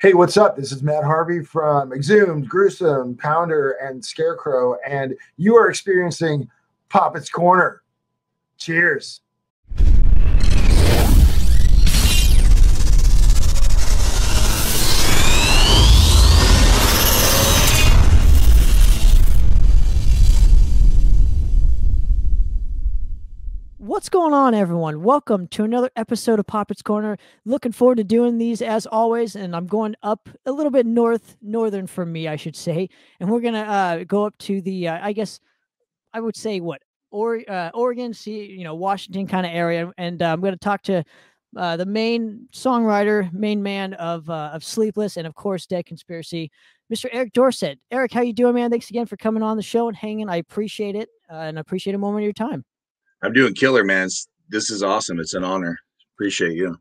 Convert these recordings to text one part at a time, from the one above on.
Hey, what's up? This is Matt Harvey from Exhumed, Gruesome, Pounder, and Scarecrow, and you are experiencing Poppitt's Corner. Cheers. What's going on, everyone? Welcome to another episode of Poppitt's Corner. Looking forward to doing these as always, and I'm going up a little bit north, northern for me, I should say. And we're gonna uh, go up to the, uh, I guess, I would say what, or uh, Oregon, see, you know, Washington kind of area, and uh, I'm to talk to uh, the main songwriter, main man of uh, of Sleepless, and of course, Dead Conspiracy, Mr. Eric Dorsett. Eric, how you doing, man? Thanks again for coming on the show and hanging. I appreciate it, and I appreciate a moment of your time. I'm doing killer, man. This is awesome. It's an honor. Appreciate you.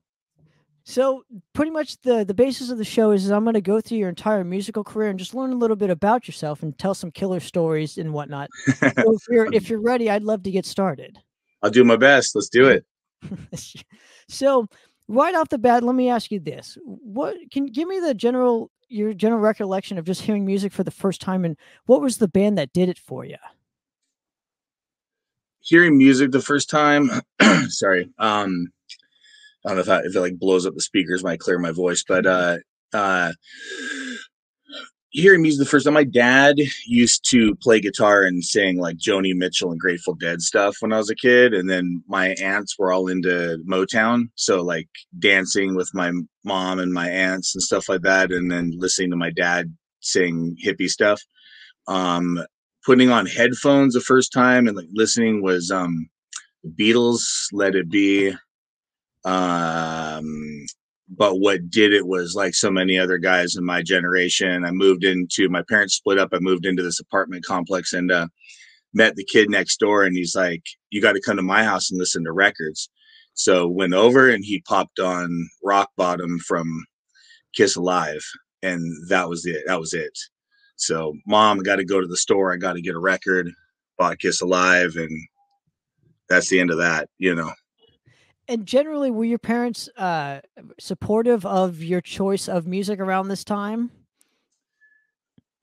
So pretty much the the basis of the show is, is I'm going to go through your entire musical career and just learn a little bit about yourself and tell some killer stories and whatnot. so if you're if you're ready, I'd love to get started. I'll do my best. Let's do it. so right off the bat, let me ask you this: What can give me the general your general recollection of just hearing music for the first time, and what was the band that did it for you? Hearing music the first time, sorry, um, I don't know if, if it like blows up the speakers, might clear my voice, but uh, uh, hearing music the first time, my dad used to play guitar and sing like Joni Mitchell and Grateful Dead stuff when I was a kid, and then my aunts were all into Motown, so like dancing with my mom and my aunts and stuff like that, and then listening to my dad sing hippie stuff. Um, putting on headphones the first time and like listening was um Beatles, Let It Be. Um, but what did it was like so many other guys in my generation. I moved into my parents split up. I moved into this apartment complex and uh, met the kid next door, and he's like, "You got to come to my house and listen to records." So went over and he popped on Rock Bottom from Kiss Alive, and that was it. That was it. So, mom, I got to go to the store. I got to get a record. Bought Kiss Alive, and that's the end of that. You know. And generally, were your parents uh, supportive of your choice of music around this time?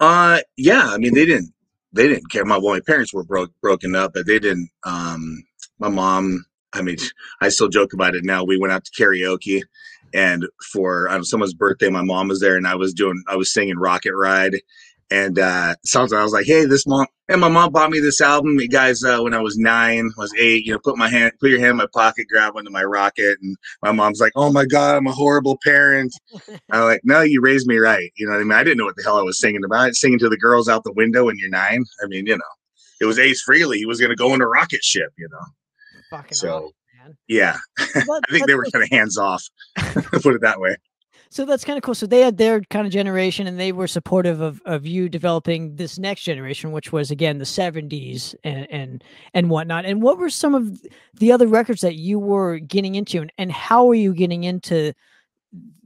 Uh, yeah. I mean, they didn't. They didn't care. My well, my parents were broke broken up, but they didn't. Um, my mom. I mean, I still joke about it now. We went out to karaoke, and for I know, someone's birthday, my mom was there, and I was doing. I was singing Rocket Ride, and uh, something I was like, "Hey, this mom and my mom bought me this album, you guys, uh, when I was nine, was eight. You know, put my hand, put your hand in my pocket, grab onto my rocket, and my mom's like, "Oh my god, I'm a horrible parent." I'm like, "No, you raised me right." You know what I mean? I didn't know what the hell I was singing about. Singing to the girls out the window when you're nine. I mean, you know, it was Ace Frehley. He was going to go in a rocket ship. You know, Fucking so. Yeah, I think they were kind of hands off. put it that way so that's kind of cool. So they had their kind of generation, and they were supportive of of you developing this next generation, which was again the '70s and and and whatnot. And what were some of the other records that you were getting into, and, and how were you getting into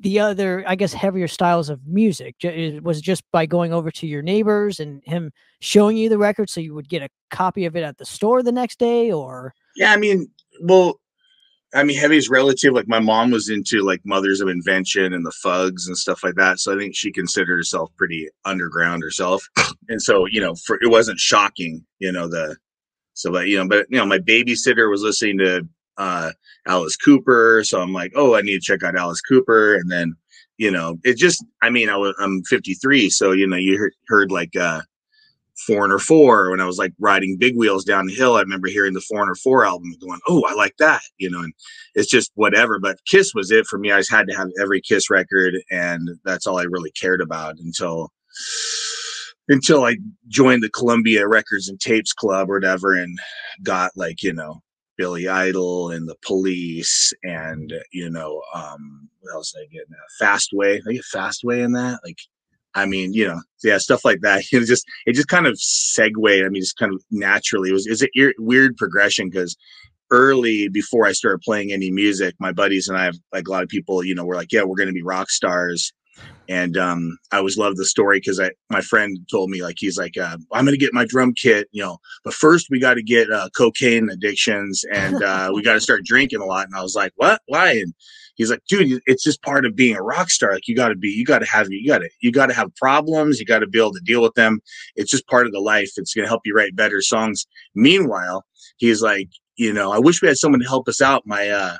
the other, I guess, heavier styles of music? Was it just by going over to your neighbors and him showing you the record, so you would get a copy of it at the store the next day, or? Yeah, I mean, well, I mean, heavy is relative. Like my mom was into like Mothers of Invention and the Fugs and stuff like that. So I think she considered herself pretty underground herself. And so, you know, for it wasn't shocking, you know, the so that you know, but you know, my babysitter was listening to uh Alice Cooper, so I'm like, oh, I need to check out Alice Cooper, and then you know, it just, I mean, I was I'm 53, so you know, you heard, heard like uh Foreigner 4 when I was like riding big wheels down the hill. I remember hearing the Foreigner 4 album and going, Oh, I like that, you know, and it's just whatever. But Kiss was it for me. I just had to have every Kiss record, and that's all I really cared about until until I joined the Columbia Records and Tapes Club or whatever and got like, you know, Billy Idol and the police and you know, um what else did I get now? Fastway. I get Fastway in that. Like I mean, you know, yeah, stuff like that. It just it just kind of segued. I mean, just kind of naturally. It was it's a weird progression because early before I started playing any music, my buddies and I, like a lot of people, you know, were like, yeah, we're going to be rock stars. And um, I always loved the story because I my friend told me like he's like uh, I'm gonna get my drum kit, you know, but first we got to get uh, cocaine addictions and uh, we got to start drinking a lot. And I was like, what? Why? And he's like, dude, it's just part of being a rock star. Like you got to be, you got to have, you got to, you got to have problems. You got to be able to deal with them. It's just part of the life. It's going to help you write better songs. Meanwhile, he's like, you know, I wish we had someone to help us out. My, uh,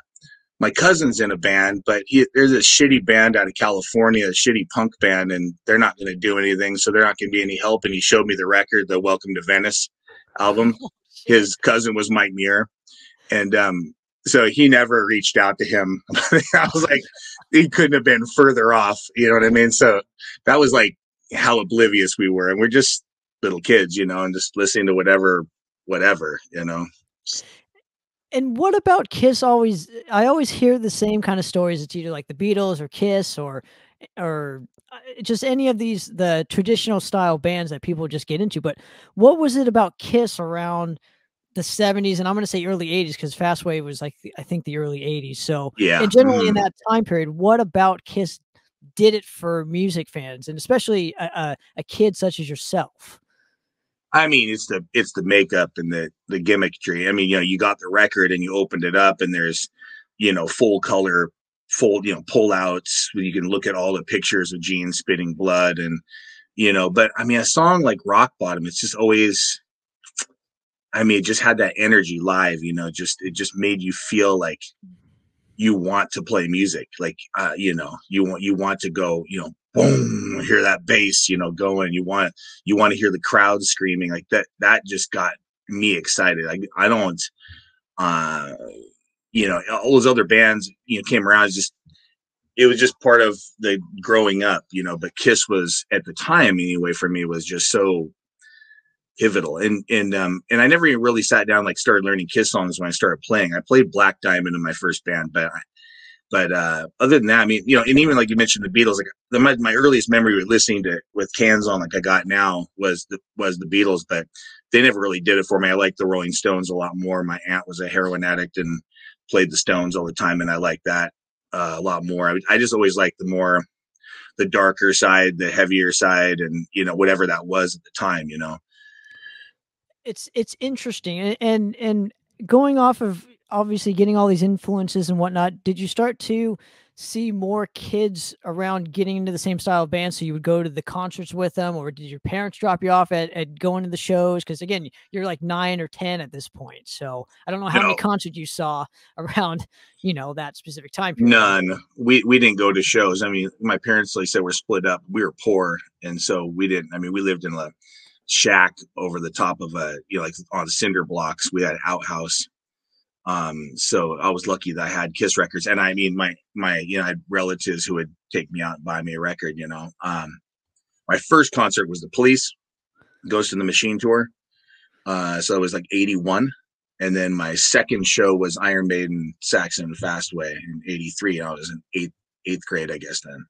my cousin's in a band, but he, there's a shitty band out of California, a shitty punk band, and they're not going to do anything. So they're not going to be any help. And he showed me the record, the Welcome to Venice album. Oh, His cousin was Mike Muir. And um, so he never reached out to him. I was like, he couldn't have been further off. You know what I mean? So that was like how oblivious we were. And we're just little kids, you know, and just listening to whatever, whatever, you know. And what about Kiss always I always hear the same kind of stories. It's either like the Beatles or Kiss or or uh, just any of these the traditional style bands that people just get into. But what was it about Kiss around the 70s and I'm going to say early 80s because Fastway was like I think the early 80s. So yeah, and generally mm-hmm. in that time period, what about Kiss did it for music fans and especially a, a, a, kid such as yourself? I mean, it's the it's the makeup and the the gimmickry. I mean, you know, you got the record and you opened it up and there's you know full color full you know pull outs you can look at all the pictures of Gene spitting blood and you know but i mean a song like rock bottom it's just always I mean, it just had that energy live, you know, just it just made you feel like you want to play music. Like uh, you know, you want you want to go, you know, boom, hear that bass, you know, going. You want you want to hear the crowd screaming. Like that that just got me excited. I I don't uh you know, all those other bands, you know, came around just it was just part of the growing up, you know, but Kiss was at the time anyway for me was just so pivotal. And and um and i never really sat down like started learning kiss songs when i started playing. I played black diamond in my first band but but uh other than that i mean you know and even like you mentioned the beatles like the, my, my earliest memory with listening to with cans on like i got now was the was the beatles but they never really did it for me. I like the rolling stones a lot more. My aunt was a heroin addict and played the stones all the time and i like that uh, a lot more. I, I just always liked the more the darker side the heavier side and you know whatever that was at the time you know it's it's interesting and, and and going off of obviously getting all these influences and whatnot did you start to see more kids around getting into the same style of band? So you would go to the concerts with them or did your parents drop you off at, at going to the shows? Because again you're like nine or ten at this point so i don't know how no. many concerts you saw around you know that specific time period. none. We we didn't go to shows. I mean my parents like said we're split up. We were poor and so we didn't i mean we lived in a shack over the top of a you know like on cinder blocks we had an outhouse. Um so i was lucky that i had kiss records and i mean my my you know i had relatives who would take me out and buy me a record you know. Um my first concert was the police ghost in the machine tour. Uh so it was like 81 and then my second show was iron maiden saxon fastway in 83 i was in eighth eighth grade i guess then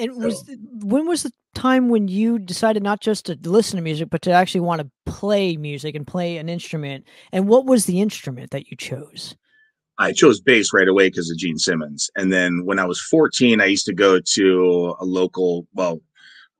and was the, when was the time when you decided not just to listen to music, but to actually want to play music and play an instrument? And what was the instrument that you chose? I chose bass right away because of Gene Simmons. And then when I was 14, I used to go to a local, well,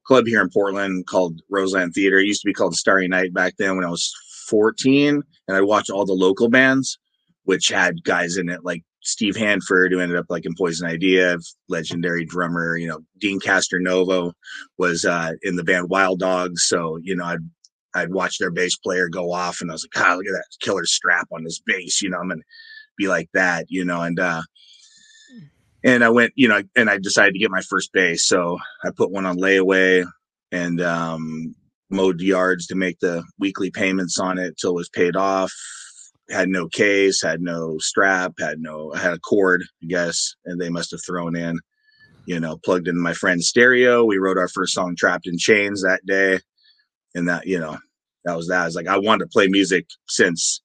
club here in Portland called Roseland Theater. It used to be called Starry Night back then when I was 14. And I watched all the local bands, which had guys in it like Steve Hanford, who ended up like in Poison Idea, legendary drummer. You know, Deen Castronovo was uh, in the band Wild Dogs. So you know, I'd I'd watch their bass player go off, and I was like, "Ah, look at that killer strap on his bass." You know, I'm gonna be like that. You know, and uh, and I went, you know, and I decided to get my first bass. So I put one on layaway and um, mowed yards to make the weekly payments on it till it was paid off had no case, had no strap, had no, I had a cord, I guess, and they must have thrown in, you know, plugged in my friend's stereo. We wrote our first song, Trapped in Chains, that day. And that, you know, that was that. I was like, I wanted to play music since,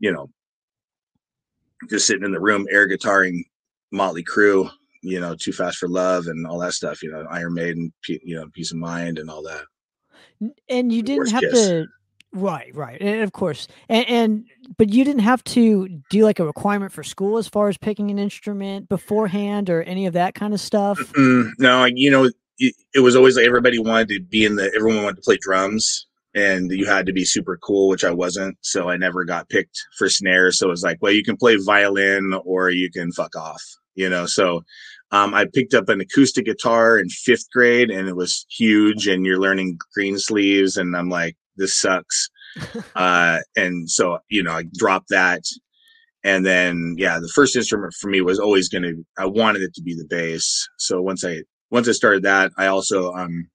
you know, just sitting in the room, air guitaring Motley Crue, you know, Too Fast for Love and all that stuff, you know, Iron Maiden, you know, Piece of Mind and all that. And you didn't have kiss. to Right, right, and of course, and, and but you didn't have to do like a requirement for school as far as picking an instrument beforehand or any of that kind of stuff. mm No, you know, it, it, was always like everybody wanted to be in the. Everyone wanted to play drums, and you had to be super cool, which I wasn't. So I never got picked for snare. So it was like, well, you can play violin or you can fuck off. you know. So um, I picked up an acoustic guitar in fifth grade, and it was huge. And you're learning green sleeves, and I'm like, this sucks. uh, and so you know, I dropped that. And then, yeah, the first instrument for me was always going to. I wanted it to be the bass. So once I once I started that, I also um,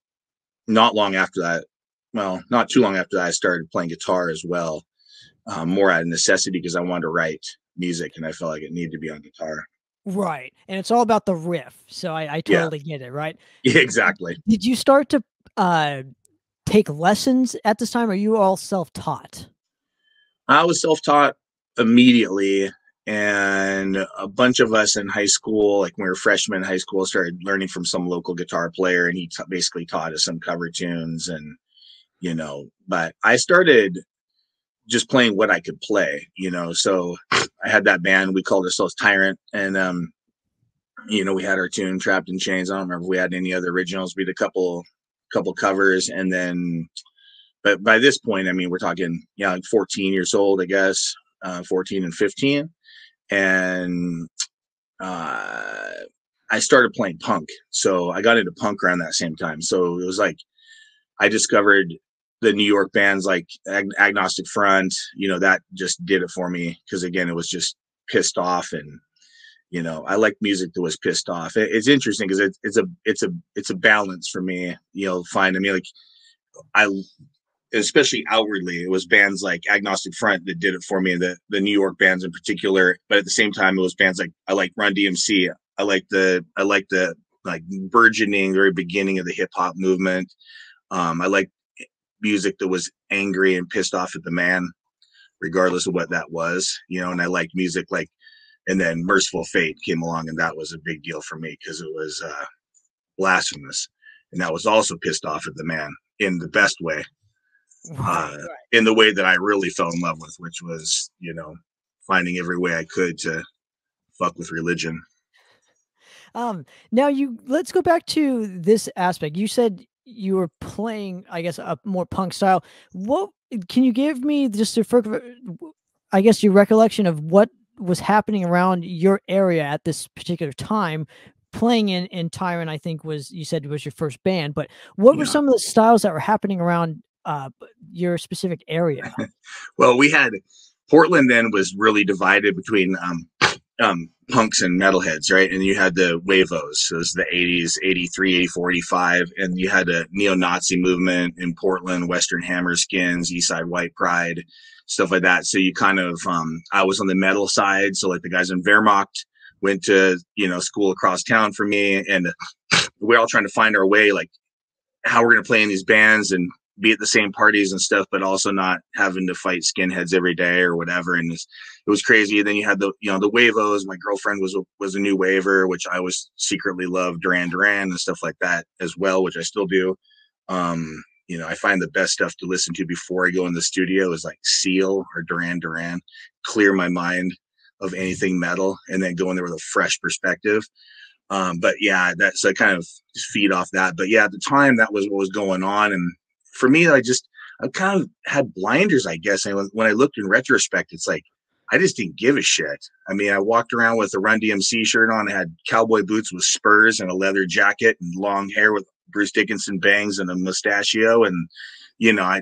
not long after that, well, not too long after that, I started playing guitar as well, um, more out of necessity because I wanted to write music and I felt like it needed to be on guitar. Right. And it's all about the riff. So I, I totally yeah. get it. Right. Yeah, exactly. Did you start to uh, take lessons at this time? Or are you all self taught? I was self taught immediately. And a bunch of us in high school, like when we were freshmen in high school, started learning from some local guitar player. And he t- basically taught us some cover tunes and, you know, but I started just playing what I could play, you know. So I had that band, we called ourselves Tyrant, and um, you know, we had our tune Trapped in Chains. I don't remember if we had any other originals. We had a couple couple covers and then but by this point, I mean we're talking, yeah, like 14 years old, I guess, uh, 14 and 15. And uh I started playing punk. So I got into punk around that same time. So it was like I discovered the New York bands like Ag- Agnostic Front, you know, that just did it for me because again, it was just pissed off and you know, I like music that was pissed off. It, it's interesting because it, it's a it's a it's a balance for me. You know, find I mean like I especially outwardly it was bands like Agnostic Front that did it for me the the New York bands in particular but at the same time it was bands like I like Run DMC I like the I like the like burgeoning very beginning of the hip hop movement um I like music that was angry and pissed off at the man, regardless of what that was, you know, and I like music like, and then Mercyful Fate came along and that was a big deal for me because it was uh, blasphemous. And that was also pissed off at the man in the best way, uh, in the way that I really fell in love with, which was, you know, finding every way I could to fuck with religion. Um, now you let's go back to this aspect. You said you were playing, I guess, a more punk style. What can you give me just a, I guess, your recollection of what was happening around your area at this particular time? Playing in in Tyrant, I think was you said it was your first band, but what yeah. were some of the styles that were happening around uh, your specific area? well, we had Portland then was really divided between um, um, punks and metalheads, right? And you had the Wavos, so it was the 80s, 83, 84, 85, and you had a neo-Nazi movement in Portland, Western Hammerskins, Eastside White Pride, stuff like that. So you kind of, um, I was on the metal side, so like the guys in Wehrmacht went to, you know, school across town for me, and we're all trying to find our way, like how we're going to play in these bands and be at the same parties and stuff, but also not having to fight skinheads every day or whatever. And it was crazy. And then you had the, you know, the Wavos. My girlfriend was was a new waver, which I was secretly loved Duran Duran and stuff like that as well, which I still do. Um, you know, I find the best stuff to listen to before I go in the studio is like Seal or Duran Duran, clear my mind of anything metal, and then go in there with a fresh perspective. Um, but yeah, that's so I kind of feed off that. But yeah, at the time that was what was going on, and for me, I just I kind of had blinders, I guess. And when I looked in retrospect, it's like I just didn't give a shit. I mean, I walked around with a Run DMC shirt on, I had cowboy boots with spurs and a leather jacket and long hair with Bruce Dickinson bangs and a mustachio, and you know, I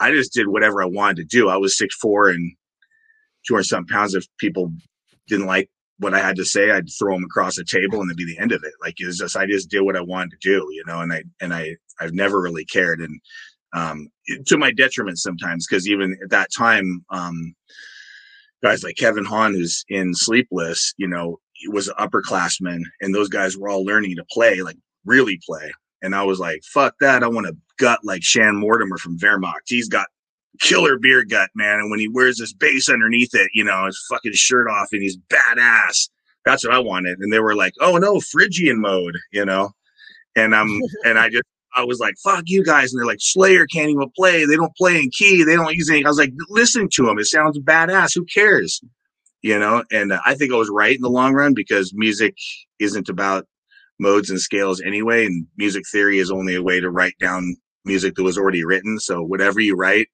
I just did whatever I wanted to do. I was six four and two hundred something pounds. If people didn't like what I had to say, I'd throw them across the table and it'd be the end of it. Like it was just I just did what I wanted to do, you know, and I and I I've never really cared. And um, to my detriment sometimes because even at that time, um, guys like Kevin Hahn, who's in Sleepless, you know, was an upperclassman, and those guys were all learning to play, like really play. And I was like, fuck that. I want to gut like Shan Mortimer from Wehrmacht. He's got killer beer gut, man. And when he wears this bass underneath it, you know, his fucking shirt off and he's badass. That's what I wanted. And they were like, oh no, Phrygian mode, you know. And I'm, and I just I was like, fuck you guys. And they're like, Slayer can't even play. They don't play in key. They don't use any. I was like, listen to them. It sounds badass. Who cares? You know? And uh, I think I was right in the long run because music isn't about modes and scales anyway. And music theory is only a way to write down music that was already written. So whatever you write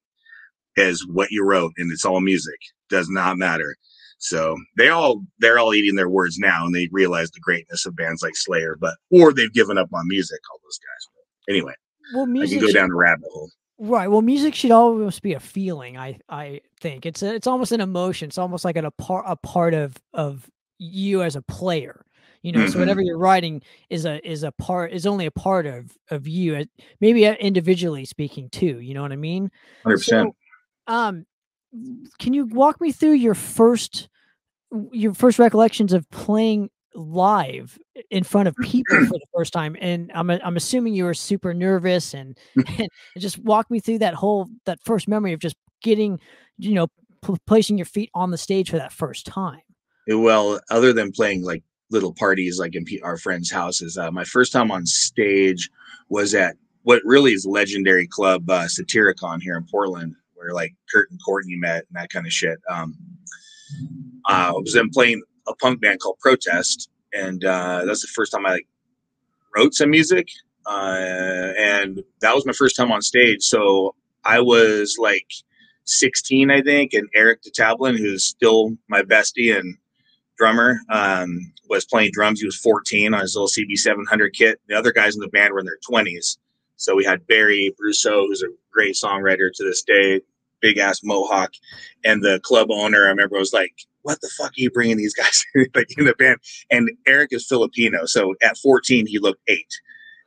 is what you wrote and it's all music. Does not matter. So they all they're all eating their words now, and they realize the greatness of bands like Slayer, but or they've given up on music. All those guys. But anyway, well, music I can go down the rabbit hole. Right. Well, music should almost be a feeling. I I think it's a, it's almost an emotion. It's almost like an, a part a part of of you as a player. You know, so Mhm. whatever you're writing is a is a part is only a part of of you. uh, Maybe uh, individually speaking too. You know what I mean? Hundred percent. So, um, can you walk me through your first your first recollections of playing live in front of people for the first time? And I'm I'm assuming you were super nervous and, and just walk me through that whole that first memory of just getting you know p- placing your feet on the stage for that first time. Well, other than playing like little parties like in our friends' houses, uh, my first time on stage was at what really is legendary club uh, Satyricon here in Portland, where like Kurt and Courtney met and that kind of shit. Um, uh, I was then playing a punk band called Protest, and uh, that's the first time I like wrote some music, uh, and that was my first time on stage. So I was like 16, I think, and Eric DeTablin, who's still my bestie and drummer, um, was playing drums. He was 14 on his little CB700 kit. The other guys in the band were in their 20s. So we had Barry Brousseau, who's a great songwriter to this day, big ass mohawk, and the club owner. I remember was like, "What the fuck are you bringing these guys like in the band?" And Eric is Filipino, so at 14 he looked eight,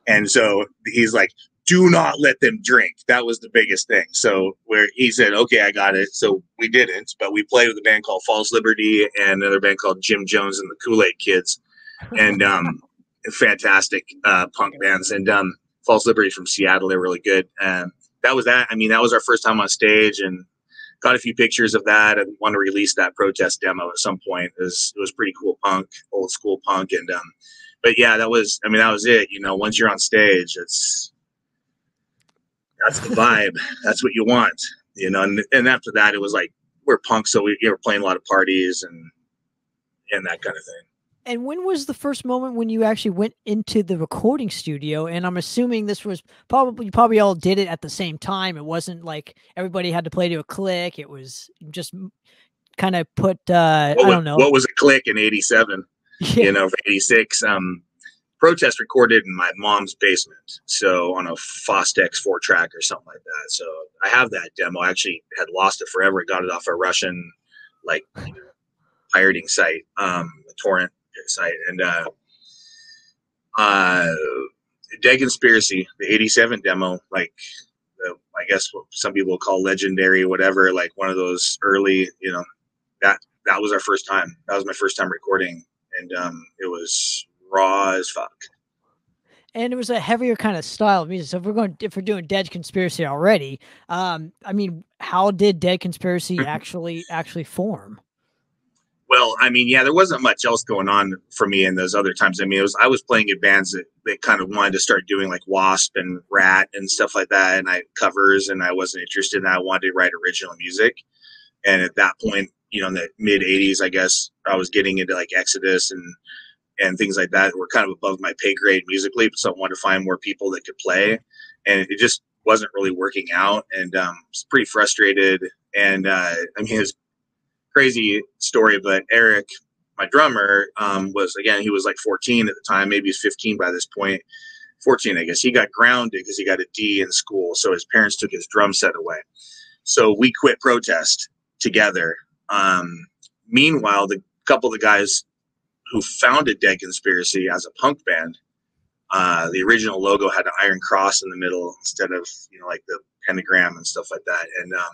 and so he's like, "Do not let them drink." That was the biggest thing. So where he said, "Okay, I got it." So we didn't, but we played with a band called False Liberty and another band called Jim Jones and the Kool Aid Kids, and um, fantastic uh, punk bands. And um, False Liberty from Seattle, they're really good. Um, that was that. I mean, that was our first time on stage, and got a few pictures of that. and want to release that protest demo at some point. It was it was pretty cool punk, old school punk, and um, but yeah, that was. I mean, that was it. You know, once you're on stage, it's that's the vibe. that's what you want. You know, and, and after that, it was like we're punk, so we, we were playing a lot of parties and and that kind of thing. And when was the first moment when you actually went into the recording studio? And I'm assuming this was probably you probably all did it at the same time. It wasn't like everybody had to play to a click. It was just kind of put uh What I was, don't know. what was a click in '87? Yeah. you know, 86. Um, protest recorded in my mom's basement. So on a Fostex four track or something like that. So I have that demo. I actually had lost it forever. Got it off a Russian, like, pirating site, um, a torrent site. And, uh, uh, Dead Conspiracy, the 87 demo, like, the, I guess what some people call legendary, whatever, like one of those early, you know, that, that was our first time. That was my first time recording and um, it was raw as fuck. and it was a heavier kind of style of music. So if we're going, if we're doing Dead Conspiracy already, um, I mean, how did Dead Conspiracy actually actually form? Well, I mean, yeah, there wasn't much else going on for me in those other times. I mean, it was I was playing in bands that, that kind of wanted to start doing like Wasp and Ratt and stuff like that, and I covers, and I wasn't interested, and I wanted to write original music. And at that point, you know, in the mid '80s, I guess I was getting into like Exodus and and things like that were kind of above my pay grade musically, so I wanted to find more people that could play, and it just wasn't really working out, and um, was pretty frustrated. And uh, I mean, it's crazy story, but Eric, my drummer, um, was again he was like 14 at the time, maybe he's 15 by this point. 14, I guess. He got grounded because he got a D in school, so his parents took his drum set away. So we quit protest together. Um, meanwhile, the couple of the guys who founded Dead Conspiracy as a punk band, uh, the original logo had an iron cross in the middle instead of you know like the pentagram and stuff like that. And um,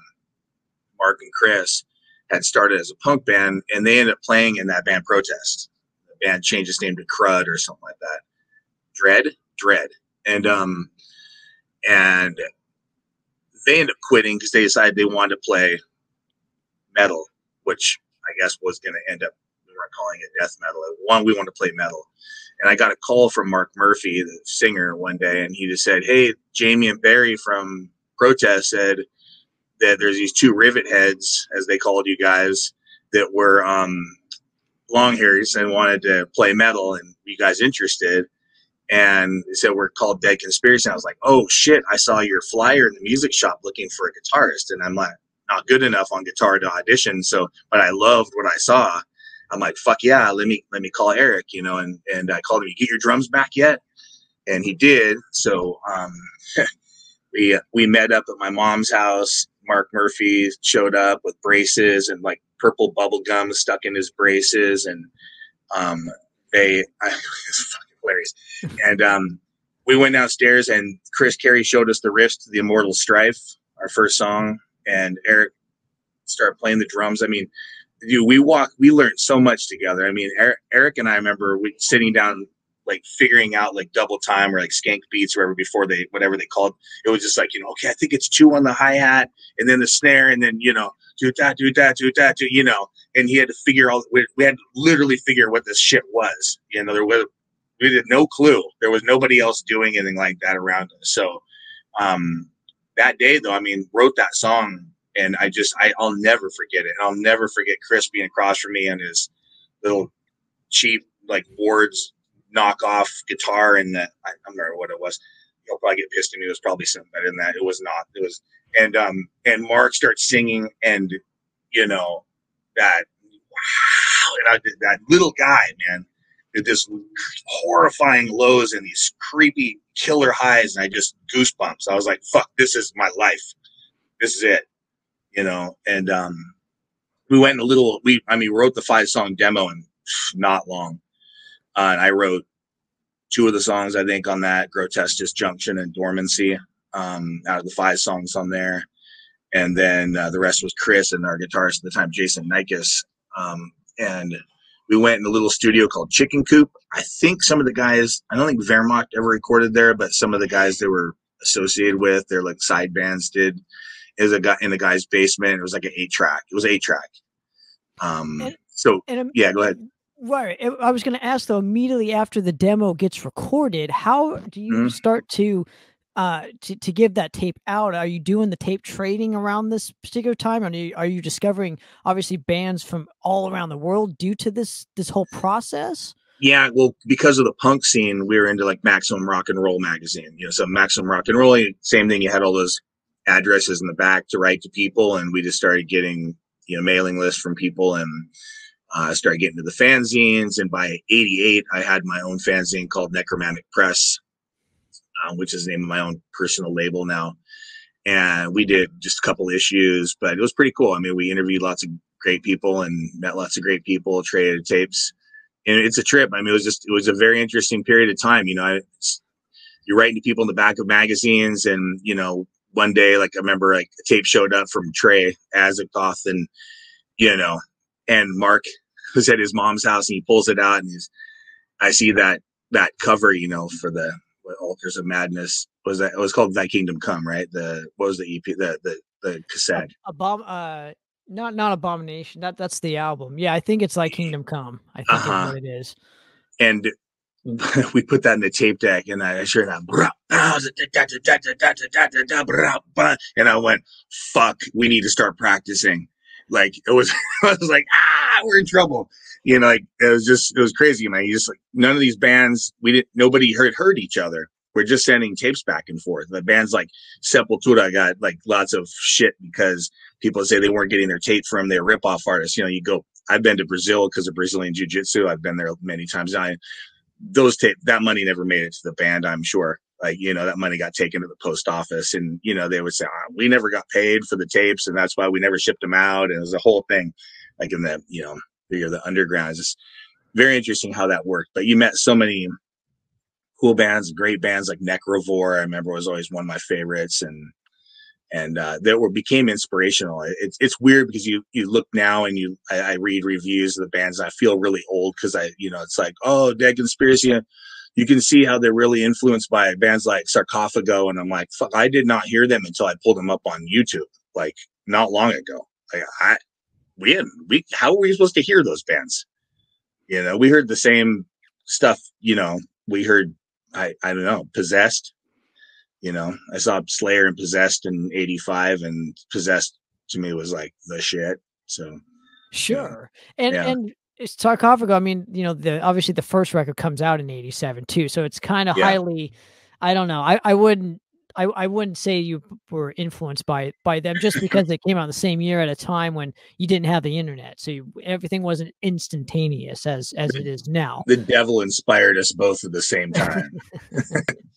Mark and Chris had started as a punk band, and they ended up playing in that band Protest. The band changed its name to Crud or something like that. Dread, Dread, and um, and they ended up quitting because they decided they wanted to play metal, which I guess was going to end up weren't calling it death metal. One, we want to play metal, and I got a call from Mark Murphy, the singer, one day, and he just said, "Hey, Jamie and Barry from Protest said." that there's these two rivet heads, as they called you guys, that were um, long hairs and wanted to play metal, and you guys interested? And they said we're called Dead Conspiracy. And I was like, oh shit! I saw your flyer in the music shop looking for a guitarist, and I'm like, not good enough on guitar to audition. So, but I loved what I saw. I'm like, fuck yeah, let me let me call Eric, you know, and and I called him. You get your drums back yet? And he did. So um, we we met up at my mom's house. Mark Murphy showed up with braces and like purple bubble gum stuck in his braces, and um, they it's fucking hilarious. And um, we went downstairs, and Chris Carey showed us the riffs to the Immortal Strife, our first song, and Eric started playing the drums. I mean, dude, we walk, we learned so much together. I mean, Eric, Eric and I remember we sitting down, like figuring out like double time or like skank beats or whatever before they whatever they called. It was just like you know, okay, I think it's two on the hi hat and then the snare and then you know do that, do that, do that, do you know. And he had to figure all. We, we had to literally figure what this shit was. You know, there was we had no clue. There was nobody else doing anything like that around us. So um, that day, though, I mean, wrote that song and I just I, I'll never forget it. And I'll never forget Chris being across from me and his little cheap like Ward's knockoff guitar and that I, I don't remember what it was. He'll probably get pissed at me. It was probably something better than that. It was not. It was and um and Mark starts singing and you know that wow and I did that little guy man did this horrifying lows and these creepy killer highs and I just goosebumps. I was like, fuck, this is my life. This is it you know, and um, we went in a little. We, I mean, wrote the five song demo in not long, uh, and I wrote two of the songs I think on that Grotesque Disjunction and Dormancy um, out of the five songs on there, and then uh, the rest was Chris and our guitarist at the time, Jason Nikes, um, and we went in a little studio called Chicken Coop. I think some of the guys, I don't think Wehrmacht ever recorded there, but some of the guys that were associated with, their like side bands did is a guy in the guy's basement. It was like an eight track. It was eight track. Um, and, so and, yeah, go ahead. Right. I was going to ask though, immediately after the demo gets recorded, how do you mm-hmm. start to uh to, to give that tape out are you doing the tape trading around this particular time are you, are you discovering obviously bands from all around the world due to this this whole process yeah well because of the punk scene we were into like maximum rock and roll magazine you know so maximum rock and roll same thing you had all those addresses in the back to write to people, and we just started getting you know mailing lists from people and uh, started getting to the fanzines. And by '88, I had my own fanzine called Necromantic Press, uh, which is the name of my own personal label now. And we did just a couple issues, but it was pretty cool. I mean, we interviewed lots of great people and met lots of great people, traded tapes. And it's a trip. I mean, it was just, it was a very interesting period of time. You know, I, you're writing to people in the back of magazines and, you know, one day, like I remember, like a tape showed up from Trey Azagthoth, and you know, and Mark was at his mom's house, and he pulls it out, and he's, I see that that cover, you know, for the Altars of Madness was that it was called Thy Kingdom Come, right? The what was the EP, the the the cassette? A bomb, uh, not not Abomination. That that's the album. Yeah, I think it's like Kingdom Come. I think uh-huh. what it is. And we put that in the tape deck, and I sure enough, and I went, "Fuck, we need to start practicing." Like it was, I was like, "Ah, we're in trouble." You know, like it was just, it was crazy, man. You just like none of these bands, we didn't, nobody heard heard each other. We're just sending tapes back and forth. The bands like Sepultura got like lots of shit because people say they weren't getting their tape from their ripoff artists. You know, you go. I've been to Brazil because of Brazilian Jiu Jitsu. I've been there many times. I those tape that money never made it to the band i'm sure. Like you know that money got taken to the post office and you know they would say oh, we never got paid for the tapes and that's why we never shipped them out. And it was a whole thing. Like in the you know you're the underground it's very interesting how that worked. But you met so many cool bands great bands like necrovore i remember was always one of my favorites. And and uh, that were became inspirational. It's it's weird because you you look now and you I, I read reviews of the bands and I feel really old because I you know it's like oh Dead Conspiracy, you can see how they're really influenced by bands like Sarcophago and I'm like fuck I did not hear them until I pulled them up on YouTube like not long ago. Like I we had we how were we supposed to hear those bands? You know we heard the same stuff. You know we heard I I don't know possessed you know, I saw Slayer and Possessed in '85, and Possessed to me was like the shit. So, sure, yeah. and yeah. and it's Sarcophago. I mean, you know, the obviously the first record comes out in '87 too, so it's kind of yeah. highly. I don't know. I I wouldn't. I, I wouldn't say you were influenced by by them just because they came out the same year at a time when you didn't have the internet, so you, everything wasn't instantaneous as as it is now. The devil inspired us both at the same time.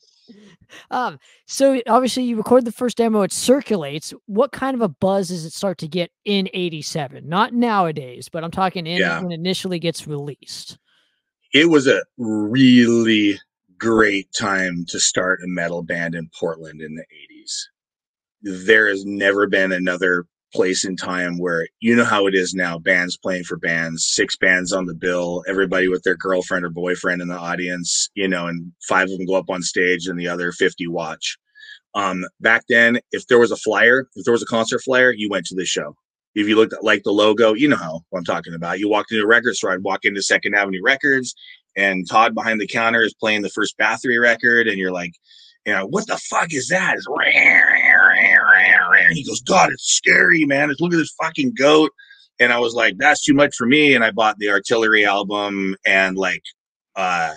um, so obviously you record the first demo, it circulates. What kind of a buzz does it start to get in '87? Not nowadays, but I'm talking in yeah. when it initially gets released. It was a really great time to start a metal band in Portland in the 80s. There has never been another place in time where you know how it is now bands playing for bands six bands on the bill everybody with their girlfriend or boyfriend in the audience you know and five of them go up on stage and the other 50 watch. Um back then if there was a flyer if there was a concert flyer you went to the show. If you looked at like the logo you know how i'm talking about. You walked into a record store i'd walk into second avenue records and Todd behind the counter is playing the first Bathory record, and you're like, you know, what the fuck is that? It's he goes, God, it's scary, man. It's look at this fucking goat. And I was like, that's too much for me. And I bought the artillery album and like uh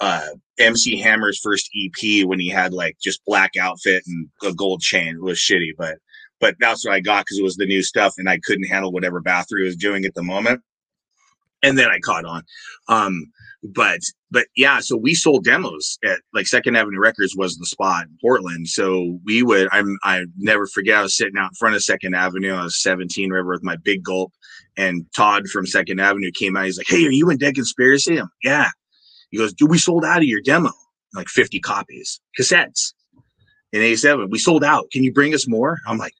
uh MC Hammer's first EP when he had like just black outfit and a gold chain. It was shitty, but but that's what I got because it was the new stuff and I couldn't handle whatever Bathory was doing at the moment. And then I caught on. Um but but yeah, so we sold demos at like Second Avenue Records was the spot in Portland. So we would I'm I never forget I was sitting out in front of Second Avenue. I was 17, river with my big gulp, and Todd from Second Avenue came out. He's like, "Hey, are you in Dead Conspiracy?" I'm yeah. He goes, "Dude, we sold out of your demo, like 50 copies, cassettes." In 87, we sold out. Can you bring us more? I'm like,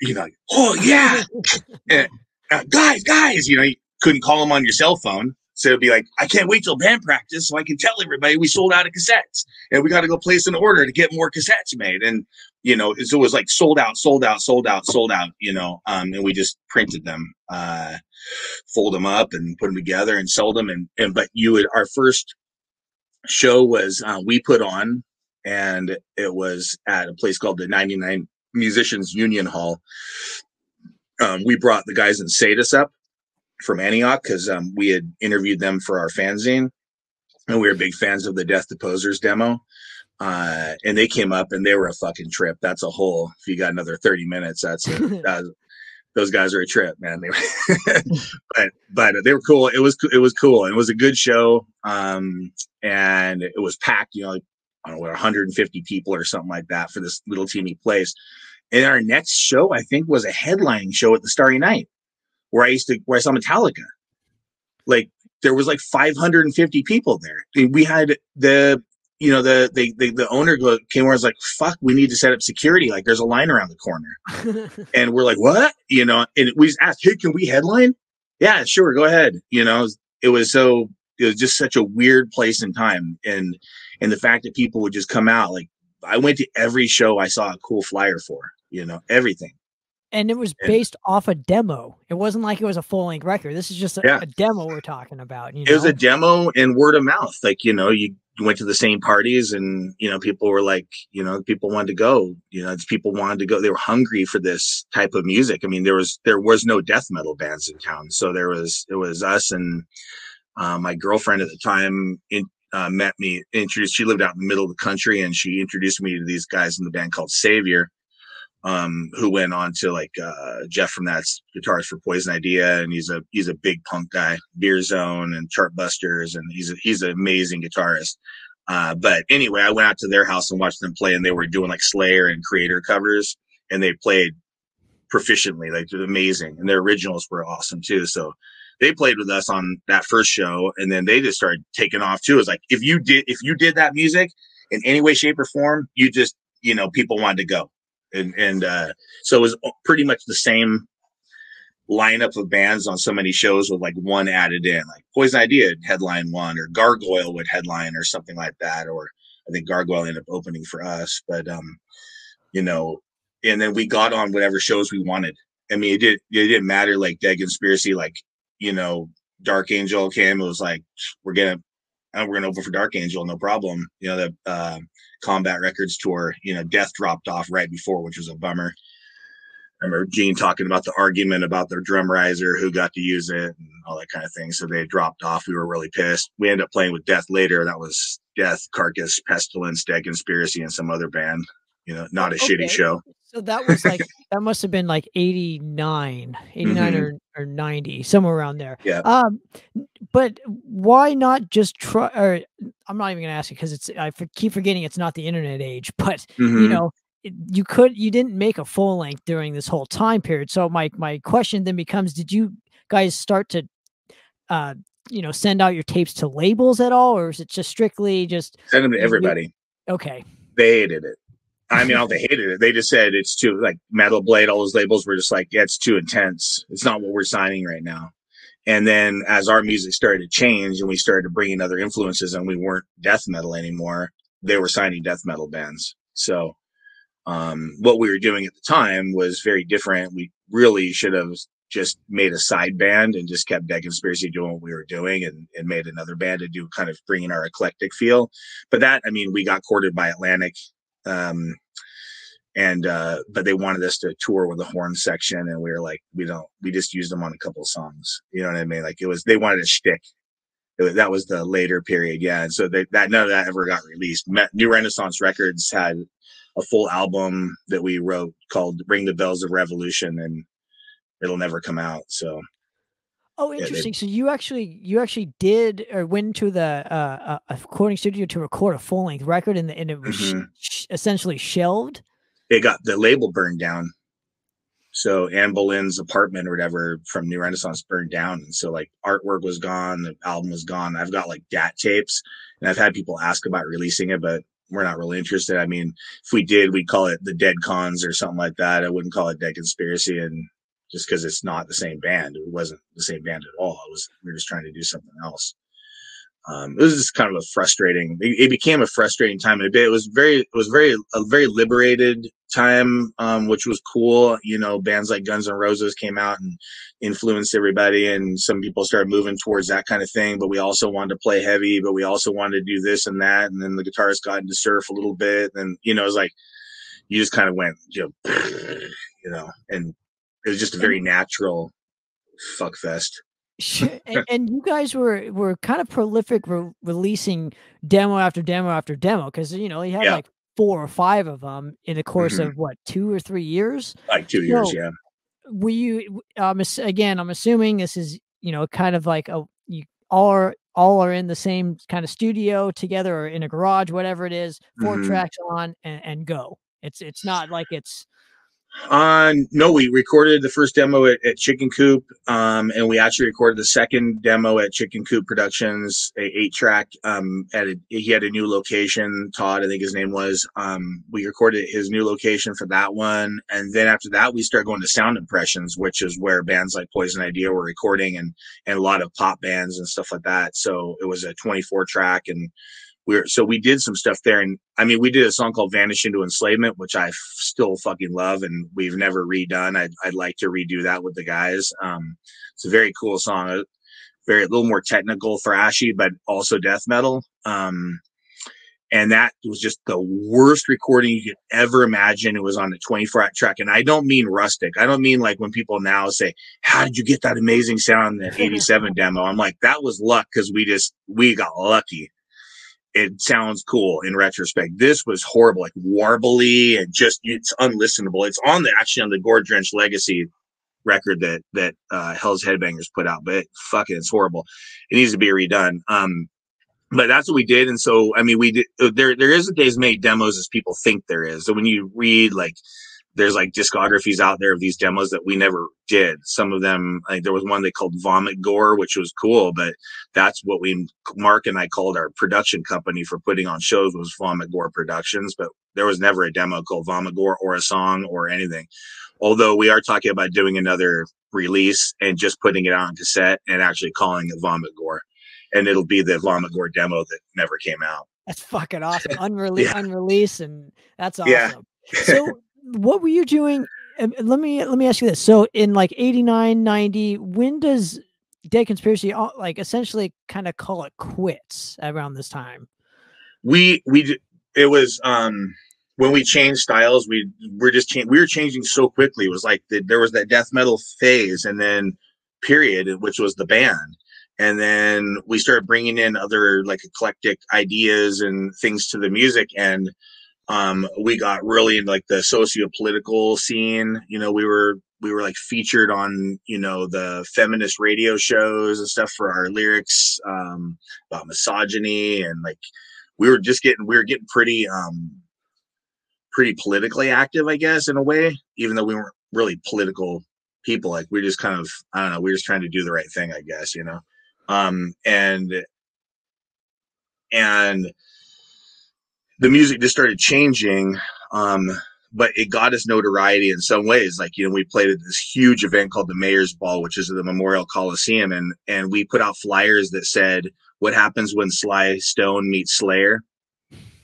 you know, oh yeah, and, uh, guys, guys, you know, you couldn't call them on your cell phone. So it'd be like, I can't wait till band practice so I can tell everybody we sold out of cassettes and we got to go place an order to get more cassettes made. And, you know, it was like sold out, sold out, sold out, sold out, you know, um, and we just printed them, uh, fold them up and put them together and sold them. And, and, but you would, our first show was, uh, we put on and it was at a place called the 99 Musicians Union Hall. Um, we brought the guys in Sadus up from Antioch because um, we had interviewed them for our fanzine, and we were big fans of the Death to Posers demo. Uh, and they came up and they were a fucking trip. That's a whole. If you got another thirty minutes, that's a, that, those guys are a trip, man. They were, but but they were cool. It was it was cool. And it was a good show. Um, and it was packed. You know, like, I don't know, 150 people or something like that for this little teeny place. And our next show, I think, was a headlining show at the Starry Night where I used to where I saw Metallica. Like there was like 550 people there. We had the you know the the the, the owner came where I was like, "Fuck, we need to set up security. Like there's a line around the corner," and we're like, "What?" You know, and we just asked, "Hey, can we headline?" Yeah, sure, go ahead. You know, it was so it was just such a weird place and time, and and the fact that people would just come out like I went to every show I saw a cool flyer for. You know, everything and it was based off a demo. It wasn't like it was a full length record. This is just a, yeah. a demo we're talking about. You know? It was a demo and word of mouth. Like you know, you went to the same parties, and you know, people were like, you know, people wanted to go. You know, people wanted to go. They were hungry for this type of music. I mean, there was there was no death metal bands in town, so there was it was us and uh, my girlfriend at the time. In, uh, met me, introduced. She lived out in the middle of the country, and she introduced me to these guys in the band called Savior um, who went on to like uh, Jeff from that's guitarist for Poison Idea, and he's a he's a big punk guy, Beer Zone and Chartbusters, and he's a, he's an amazing guitarist. Uh, but anyway, I went out to their house and watched them play, and they were doing like Slayer and Kreator covers, and they played proficiently, like amazing, and their originals were awesome too. So they played with us on that first show, and then they just started taking off too. It's like if you did if you did that music in any way, shape, or form, you just you know people wanted to go and and uh, so it was pretty much the same lineup of bands on so many shows with like one added in like poison idea headline one or gargoyle would headline or something like that or i think gargoyle ended up opening for us but um you know and then we got on whatever shows we wanted i mean it did it didn't matter like dead conspiracy like you know dark angel came it was like we're gonna we're gonna open for dark angel no problem you know that. uh Combat Records tour, you know, Death dropped off right before, which was a bummer. I remember Gene talking about the argument about their drum riser, who got to use it, and all that kind of thing. So they dropped off. We were really pissed. We ended up playing with Death later. That was Death, Carcass, Pestilence, Dead Conspiracy, and some other band. you know, not a Okay. shitty show. So that was like that must have been like 89, 89 Mhm. or, or 90, somewhere around there. Yeah. Um but why not just try or I'm not even gonna ask you because it's I for, keep forgetting it's not the internet age, but you Mhm. know it- you could you didn't make a full length during this whole time period so my my question then becomes did you guys start to uh you know send out your tapes to labels at all or is it just strictly just Send them to you- everybody. okay They hated it. I mean, all they hated it. They just said it's too like Metal Blade. All those labels were just like, yeah, it's too intense. It's not what we're signing right now. And then as our music started to change and we started to bring in other influences and we weren't death metal anymore, they were signing death metal bands. So um, what we were doing at the time was very different. We really should have just made a side band and just kept Dead Conspiracy doing what we were doing and, and made another band to do kind of bringing our eclectic feel. But that, I mean, we got courted by Atlantic. Um, and uh but they wanted us to tour with the horn section and we were like we don't we just used them on a couple songs. You know what i mean? Like it was they wanted a shtick. That was the later period yeah. And so they, that none of that ever got released. New renaissance records had a full album that we wrote called ring the bells of revolution and it'll never come out so oh they- interesting so you actually you actually did or went to the uh a a recording studio to record a full length record and, the, and it was Mhm. sh- essentially shelved it got the label burned down. So Ann Boleyn's apartment or whatever from New Renaissance burned down. And so like artwork was gone, the album was gone. I've got like DAT tapes and I've had people ask about releasing it, but we're not really interested. I mean, if we did, we'd call it the Dead Cons or something like that. I wouldn't call it Dead Conspiracy. And just because it's not the same band, it wasn't the same band at all. It was, we were just trying to do something else. Um, it was just kind of a frustrating, it, it became a frustrating time. It was very, it was very, a very liberated time, um, which was cool. You know, bands like Guns N' Roses came out and influenced everybody, and some people started moving towards that kind of thing. But we also wanted to play heavy, but we also wanted to do this and that. And then the guitarist got into surf a little bit, and you know, it was like you just kind of went, you know, you know, and it was just a very natural fuck fest. And, and you guys were were kind of prolific re- releasing demo after demo after demo because you know you had Yeah. like four or five of them in the course Mhm. of what two or three years. Like two years, yeah. Were you? Um, again, I'm assuming this is you know kind of like a you all are all are in the same kind of studio together or in a garage, whatever it is. 4 Mhm. tracks on and, and go. It's it's not like it's Uh, no, we recorded the first demo at, at Chicken Coop, um, and we actually recorded the second demo at Chicken Coop Productions, a eight track. Um, at a, he had a new location. Todd, I think his name was. Um, we recorded his new location for that one, and then after that, we started going to Sound Impressions, which is where bands like Poison Idea were recording, and and a lot of pop bands and stuff like that. So it was a 24 track, and we were so we did some stuff there and i mean we did a song called vanish into enslavement which i f- still fucking love and we've never redone I'd, I'd like to redo that with the guys um it's a very cool song a very a little more technical thrashy but also death metal um and that was just the worst recording you could ever imagine. It was on the 24 track. And I don't mean rustic. I don't mean like when people now say, How did you get that amazing sound in the 87 demo? I'm like, that was luck because we just we got lucky it sounds cool in retrospect. This was horrible, like warbly and just it's unlistenable. It's on the actually on the Gore Drench Legacy record that that uh, Hell's Headbangers put out, but it, fucking it's horrible. It needs to be redone. Um, but that's what we did, and so I mean, we did. uh, There there isn't as many demos as people think there is. So when you read like there's like discographies out there of these demos that we never did. Some of them, like there was one they called Vomit Gore, which was cool, but that's what we Mark and I called our production company for putting on shows was Vomit Gore Productions, but there was never a demo called Vomit Gore or a song or anything. Although we are talking about doing another release and just putting it on cassette and actually calling it Vomit Gore. And it'll be the Vomit Gore demo that never came out. that's fucking awesome. Unreleased, Yeah. unreleased, and that's awesome. Yeah. so what were you doing let me let me ask you this. So in like 89 90 when does dead conspiracy like essentially kind of call it quits around this time? We we it was um when we changed styles we were just cha- we were changing so quickly. It was like the, there was that death metal phase and then period which was the band. And then we started bringing in other like eclectic ideas and things to the music and Um, we got really into like the socio-political scene. You know, we were we were like featured on you know the feminist radio shows and stuff for our lyrics um, about misogyny and like we were just getting we were getting pretty um pretty politically active, I guess, in a way, even though we weren't really political people. Like we are just kind of, I don't know, we are just trying to do the right thing, I guess, you know. Um, and and the music just started changing. Um, but it got us notoriety in some ways. Like, you know, we played at this huge event called the Mayor's Ball, which is at the Memorial Coliseum, and and we put out flyers that said, What happens when Sly Stone meets Slayer?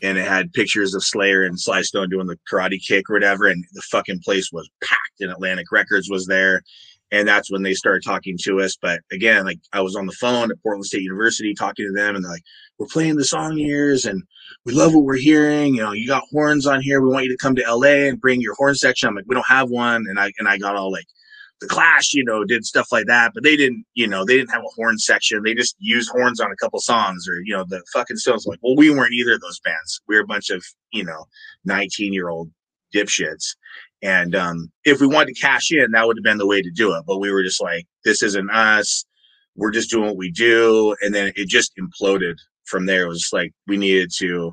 and it had pictures of Slayer and Sly Stone doing the karate kick or whatever, and the fucking place was packed. And Atlantic Records was there, and that's when they started talking to us. But again, like I was on the phone at Portland State University talking to them, and they're like, "We're playing the song years, and we love what we're hearing. You know, you got horns on here. We want you to come to LA and bring your horn section." I'm like, "We don't have one," and I and I got all like the Clash, you know, did stuff like that, but they didn't, you know, they didn't have a horn section. They just used horns on a couple songs, or you know, the fucking Stones. Like, well, we weren't either of those bands. We are a bunch of, you know, nineteen year old dipshits. And um, if we wanted to cash in, that would have been the way to do it. But we were just like, this isn't us. We're just doing what we do. And then it just imploded from there. It was like we needed to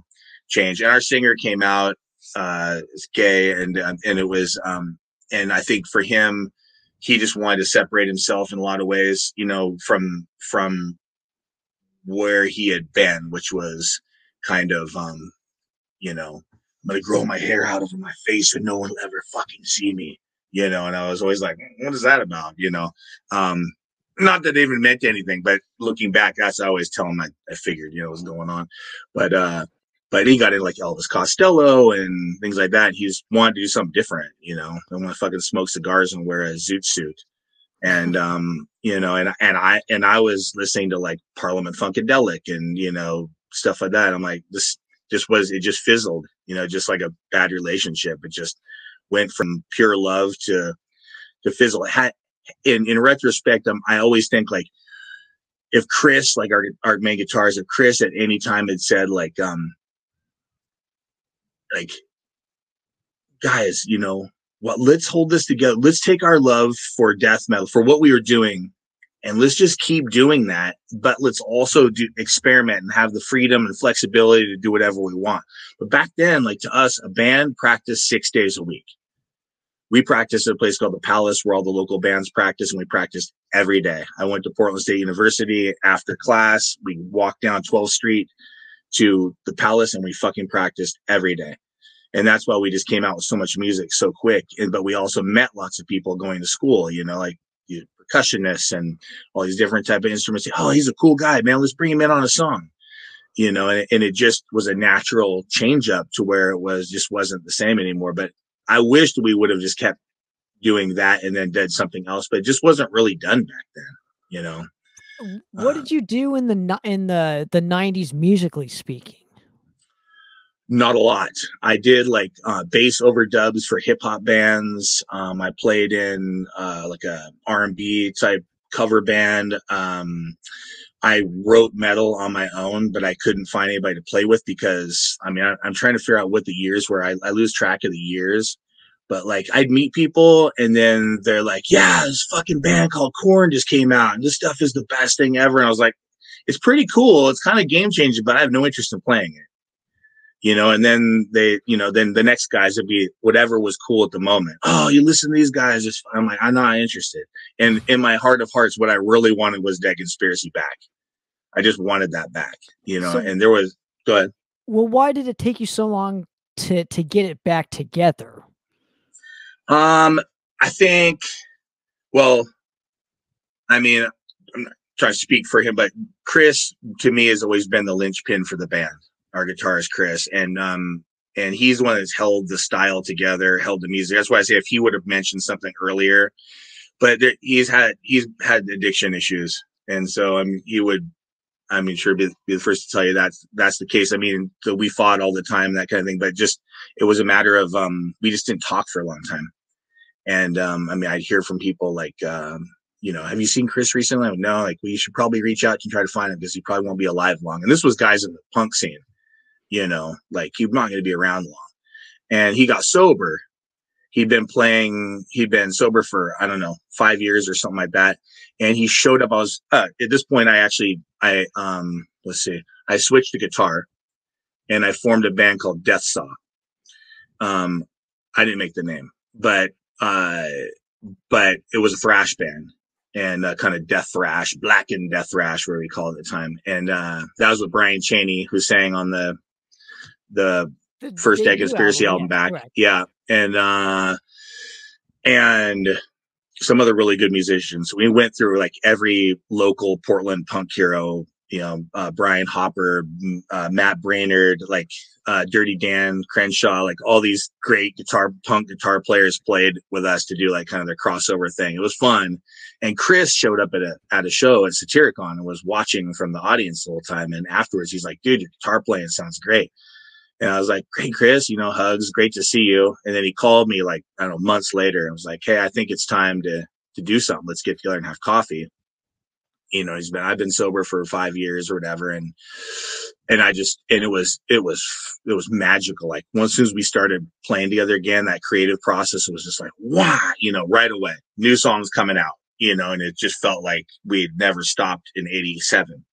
change. And our singer came out uh, gay, and and it was um, and I think for him he just wanted to separate himself in a lot of ways, you know, from from where he had been, which was kind of um, you know, I'm gonna grow my hair out over my face and no one will ever fucking see me, you know. And I was always like, what is that about, you know? Um, not that it even meant anything, but looking back, that's I always tell him I, I figured, you know, what's going on. But uh but he got in like Elvis Costello and things like that. He just wanted to do something different, you know. I want to fucking smoke cigars and wear a zoot suit. And um, you know, and and I and I was listening to like Parliament Funkadelic and you know stuff like that. I'm like, this just was it just fizzled, you know, just like a bad relationship. It just went from pure love to to fizzle. It had, in in retrospect, I always think like if Chris, like our our main guitars, if Chris at any time had said like um like guys you know what let's hold this together let's take our love for death metal for what we were doing and let's just keep doing that but let's also do experiment and have the freedom and flexibility to do whatever we want. But back then like to us a band practiced six days a week we practiced at a place called the palace where all the local bands practice and we practiced every day i went to portland state university after class we walked down 12th street to the palace and we fucking practiced every day. And that's why we just came out with so much music so quick. And, but we also met lots of people going to school, you know, like you percussionists and all these different type of instruments. Oh, he's a cool guy, man. Let's bring him in on a song, you know, and, and it just was a natural change up to where it was just wasn't the same anymore. But I wished we would have just kept doing that and then did something else, but it just wasn't really done back then, you know? What uh, did you do in the in the the nineties musically speaking? Not a lot. I did like uh, bass overdubs for hip hop bands. Um, I played in uh, like a R and B type cover band. Um, I wrote metal on my own, but I couldn't find anybody to play with because I mean I, am trying to figure out what the years were. I, I lose track of the years but like I'd meet people and then they're like, yeah, this fucking band called Korn just came out and this stuff is the best thing ever. And I was like, it's pretty cool. It's kind of game changing, but I have no interest in playing it. You know, and then they, you know, then the next guys would be whatever was cool at the moment. Oh, you listen to these guys. It's, I'm like, I'm not interested. And in my heart of hearts, what I really wanted was that Conspiracy back. I just wanted that back, you know, so, and there was, go ahead. Well, why did it take you so long to, to get it back together? Um, I think, well, I mean, I'm not trying to speak for him, but Chris to me has always been the linchpin for the band. Our guitarist Chris, and um, and he's the one that's held the style together, held the music. That's why I say if he would have mentioned something earlier, but there, he's had he's had addiction issues, and so I he would, I mean sure be, be the first to tell you that that's the case. I mean so we fought all the time, that kind of thing, but just it was a matter of um, we just didn't talk for a long time. And um, I mean, I'd hear from people like, um, you know, have you seen Chris recently? Like, no, like we should probably reach out and try to find him because he probably won't be alive long. And this was guys in the punk scene, you know, like he's not going to be around long. and he got sober. He'd been playing, he'd been sober for, I don't know, five years or something like that. And he showed up. I was, uh, at this point, I actually, I, um, let's see, I switched to guitar and I formed a band called Death Saw. Um, I didn't make the name, but, uh, but it was a thrash band and uh, kind of death thrash, blackened death thrash, where we call it at the time. And uh, that was with Brian Cheney, who sang on the the, the first Dead Conspiracy album, album yeah, back. Correct. Yeah, and uh, and some other really good musicians. We went through like every local Portland punk hero you know, uh, Brian Hopper, uh, Matt Braynard, like uh, Dirty Dan Crenshaw, like all these great guitar punk guitar players played with us to do like kind of their crossover thing. It was fun. And Chris showed up at a at a show at Satyricon and was watching from the audience the whole time. And afterwards, he's like, "Dude, your guitar playing sounds great." And I was like, Hey, Chris. You know, hugs. Great to see you." And then he called me like I don't know months later and was like, "Hey, I think it's time to to do something. Let's get together and have coffee." you know he's been i've been sober for five years or whatever and and i just and it was it was it was magical like once as we started playing together again that creative process was just like wow you know right away new songs coming out you know and it just felt like we had never stopped in 87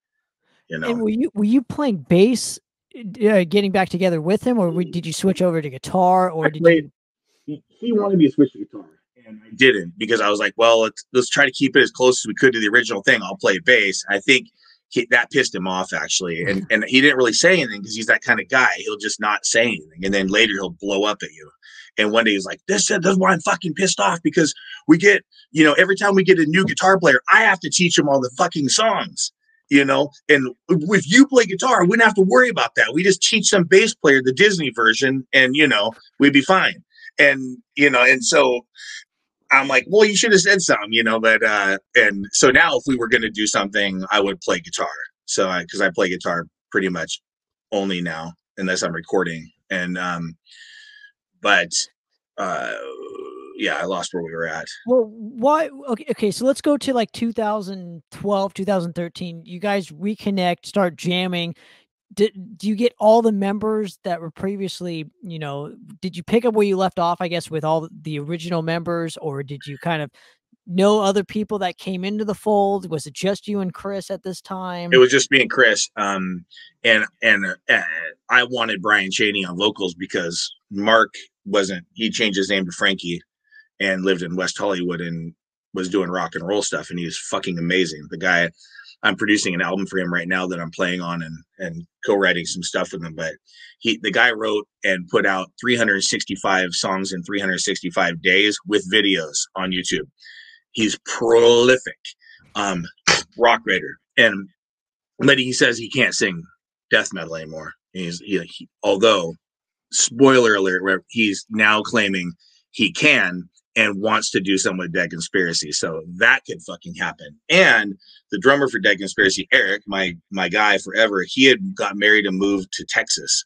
you know and were you were you playing bass uh, getting back together with him or did you switch over to guitar or did played, you he wanted me to switch to guitar and I didn't because I was like, well, let's, let's try to keep it as close as we could to the original thing. I'll play bass. I think he, that pissed him off actually, and and he didn't really say anything because he's that kind of guy. He'll just not say anything, and then later he'll blow up at you. And one day he's like, "This, this is why I'm fucking pissed off because we get, you know, every time we get a new guitar player, I have to teach him all the fucking songs." You know and if you play guitar we wouldn't have to worry about that we just teach some bass player the disney version and you know we'd be fine and you know and so I'm like, well, you should have said something, you know. But uh, and so now, if we were going to do something, I would play guitar. So I, because I, I, play guitar pretty much only now, unless I'm recording. And um, but uh, yeah, I lost where we were at. Well, why? Okay, okay. So let's go to like 2012, 2013. You guys reconnect, start jamming did do you get all the members that were previously you know did you pick up where you left off i guess with all the original members or did you kind of know other people that came into the fold was it just you and chris at this time it was just me and chris um and and uh, i wanted brian cheney on vocals because mark wasn't he changed his name to frankie and lived in west hollywood and was doing rock and roll stuff and he was fucking amazing the guy I'm producing an album for him right now that I'm playing on and and co-writing some stuff with him. But he the guy wrote and put out 365 songs in 365 days with videos on YouTube. He's prolific, um, rock writer, and but he says he can't sing death metal anymore. He's he, he, although spoiler alert, he's now claiming he can and wants to do something with Dead Conspiracy. So that could fucking happen. And the drummer for Dead Conspiracy, Eric, my my guy forever, he had got married and moved to Texas.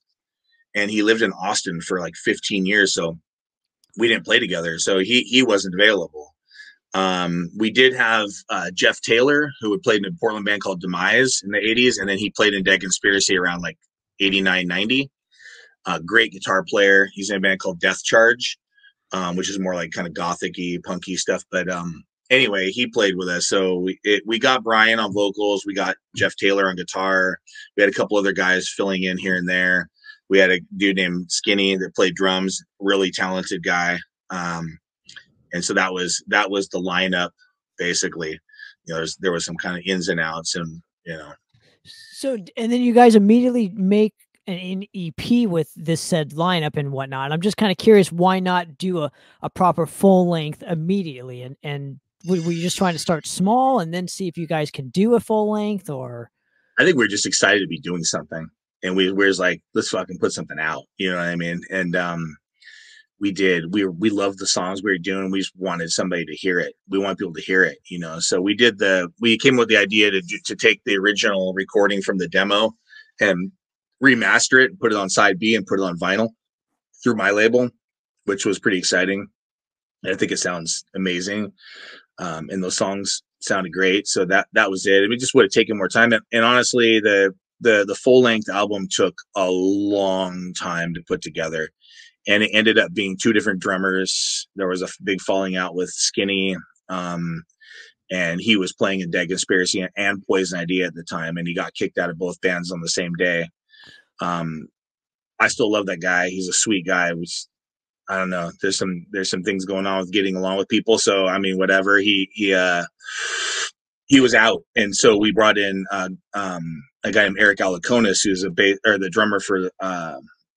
And he lived in Austin for like 15 years. So we didn't play together. So he he wasn't available. Um, we did have uh, Jeff Taylor, who had played in a Portland band called Demise in the 80s, and then he played in Dead Conspiracy around like 89, 90. Uh, great guitar player. He's in a band called Death Charge um, which is more like kind of gothicy, punky stuff. But um, anyway, he played with us. So we it, we got Brian on vocals, we got Jeff Taylor on guitar, we had a couple other guys filling in here and there. We had a dude named Skinny that played drums, really talented guy. Um, and so that was that was the lineup basically. You know, there was some kind of ins and outs, and you know. So and then you guys immediately make an EP with this said lineup and whatnot. I'm just kind of curious why not do a, a proper full length immediately? And and were you just trying to start small and then see if you guys can do a full length or? I think we're just excited to be doing something and we we're like let's fucking put something out you know what I mean? And um we did. We we loved the songs we were doing. We just wanted somebody to hear it. We want people to hear it you know? So we did the we came with the idea to to take the original recording from the demo and remaster it, and put it on side B, and put it on vinyl through my label, which was pretty exciting. And I think it sounds amazing, um, and those songs sounded great. So that that was it. It just would have taken more time. And, and honestly, the the the full length album took a long time to put together. and it ended up being two different drummers. There was a big falling out with Skinny, um, and he was playing in Dead Conspiracy and Poison Idea at the time, and he got kicked out of both bands on the same day. Um, I still love that guy. He's a sweet guy. Was I don't know. There's some there's some things going on with getting along with people. So I mean, whatever. He he uh he was out, and so we brought in uh, um, a guy named Eric Alaconis, who's a ba- or the drummer for uh,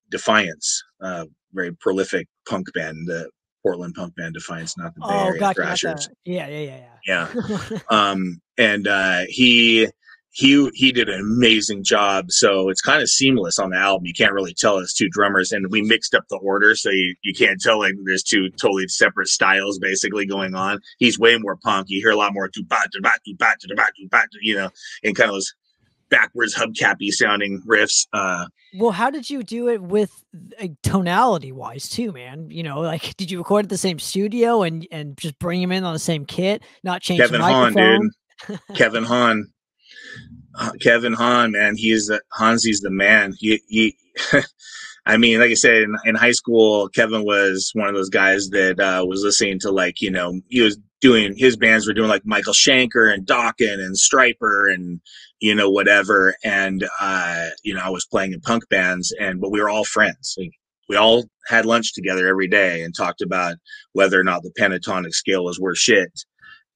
Defiance, uh, very prolific punk band, the Portland punk band Defiance, not the Bay Oh, Area gotcha. Thrashers. gotcha. Yeah, yeah, yeah, Yeah. um, and uh, he he he did an amazing job. So it's kind of seamless on the album. You can't really tell it's two drummers, and we mixed up the order, so you, you can't tell like there's two totally separate styles basically going on. He's way more punk. You hear a lot more you know, and kind of those backwards hubcappy sounding riffs. Uh, Well, how did you do it with uh, tonality wise too, man? You know, like did you record at the same studio and and just bring him in on the same kit, not change Kevin the Hahn, microphone? dude. Kevin Hahn. Kevin Hahn, man, he's the Hansi's the man. He, he I mean, like I said, in, in high school, Kevin was one of those guys that uh, was listening to like, you know, he was doing his bands were doing like Michael Schenker and Dokken and Stryper and you know whatever. And uh, you know, I was playing in punk bands, and but we were all friends. We all had lunch together every day and talked about whether or not the pentatonic scale was worth shit.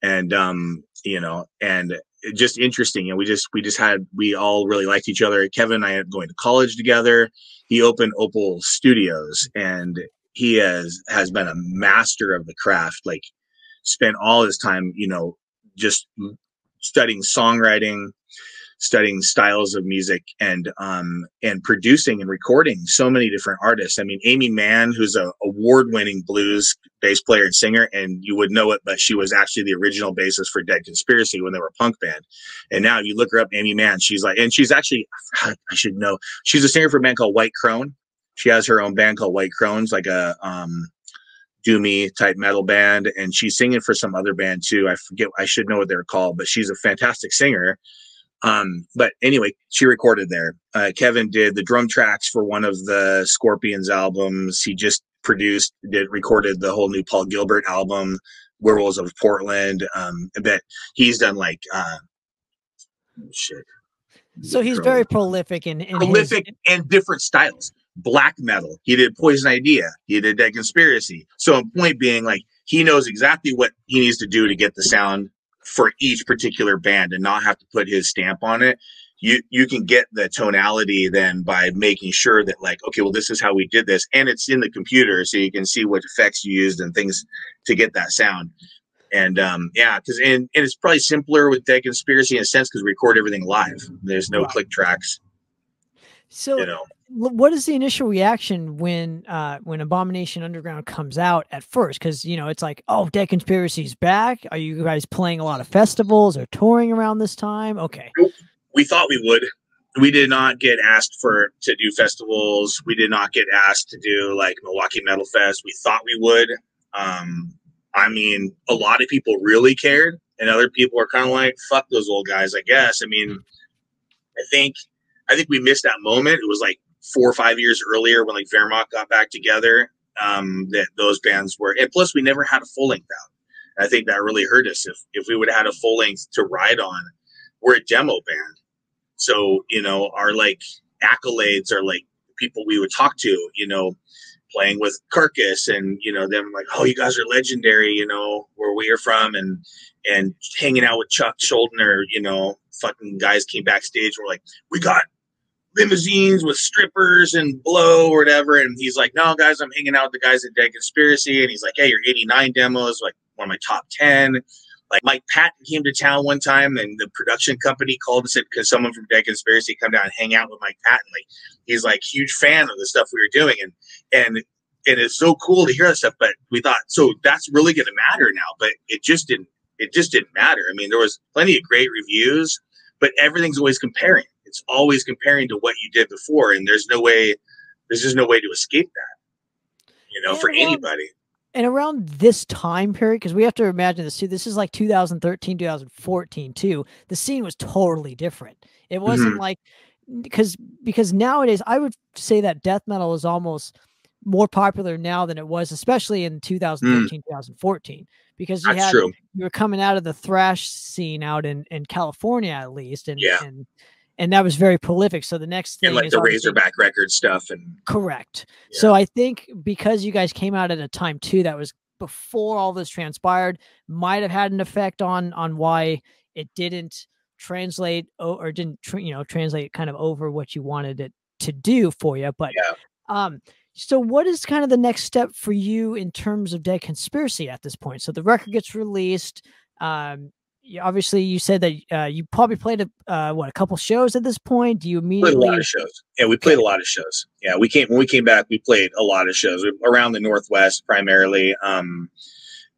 And um, you know, and just interesting. And we just we just had we all really liked each other. Kevin and I are going to college together. He opened Opal Studios, and he has has been a master of the craft. Like spent all his time, you know, just studying songwriting, studying styles of music and um and producing and recording so many different artists. I mean, Amy Mann, who's a award-winning blues bass player and singer, and you would know it, but she was actually the original bassist for Dead Conspiracy when they were a punk band. And now you look her up, Amy Mann, she's like, and she's actually, I should know, she's a singer for a band called White Crone. She has her own band called White Crones, like a um doomy type metal band, and she's singing for some other band too. I forget, I should know what they're called, but she's a fantastic singer. Um, but anyway, she recorded there. Uh, Kevin did the drum tracks for one of the Scorpions albums. He just produced, did recorded the whole new Paul Gilbert album, Werewolves of Portland. Um, but he's done like uh, shit. So he's very prolific in, in his- prolific and different styles. Black metal. He did Poison Idea. He did Dead Conspiracy. So, point being, like he knows exactly what he needs to do to get the sound for each particular band, and not have to put his stamp on it. You you can get the tonality then by making sure that like okay, well this is how we did this, and it's in the computer, so you can see what effects you used and things to get that sound. And um, yeah, because and, and it's probably simpler with Dead Conspiracy in a sense because we record everything live. There's no Right. click tracks, so you know. What is the initial reaction when uh when abomination underground comes out at first because you know it's like oh dead conspiracy's back are you guys playing a lot of festivals or touring around this time okay we thought we would. We did not get asked for to do festivals. We did not get asked to do like Milwaukee Metal Fest. We thought we would. Um, I mean, a lot of people really cared, and other people are kind of like, "Fuck those old guys." I guess. I mean, I think, I think we missed that moment. It was like four or five years earlier when like Wehrmacht got back together. Um, that those bands were, and plus we never had a full length out. I think that really hurt us. If if we would have had a full length to ride on, we're a demo band. So, you know, our like accolades are like people we would talk to, you know, playing with Carcass and, you know, them like, oh, you guys are legendary, you know, where we are from and and hanging out with Chuck Schuldiner, you know, fucking guys came backstage We're like, we got limousines with strippers and blow or whatever. And he's like, no, guys, I'm hanging out with the guys at Dead Conspiracy. And he's like, hey, your 89 demos, like one of my top 10 like Mike Patton came to town one time and the production company called us it because someone from Dead Conspiracy come down and hang out with Mike Patton. Like he's like huge fan of the stuff we were doing and and and it's so cool to hear that stuff. But we thought so that's really gonna matter now. But it just didn't it just didn't matter. I mean there was plenty of great reviews, but everything's always comparing. It's always comparing to what you did before, and there's no way there's just no way to escape that. You know, Yeah, for well, anybody. and around this time period because we have to imagine this too this is like 2013 2014 too the scene was totally different it wasn't mm-hmm. like because because nowadays i would say that death metal is almost more popular now than it was, especially in mm. 2013, 2014, because you That's had true. you were coming out of the thrash scene out in in California at least, and Yeah. and and that was very prolific. So the next thing And like the Razorback record stuff and Correct. Yeah. So I think because you guys came out at a time too that was before all this transpired, might have had an effect on on why it didn't translate or didn't you know translate kind of over what you wanted it to do for you. But Yeah. um, so what is kind of the next step for you in terms of Dead Conspiracy at this point? So the record gets released. Um, you, obviously, you said that uh, you probably played a uh, what a couple shows at this point. Do you played a lot of shows. Yeah, we played a lot of shows. Yeah, we came when we came back. We played a lot of shows around the Northwest primarily, um,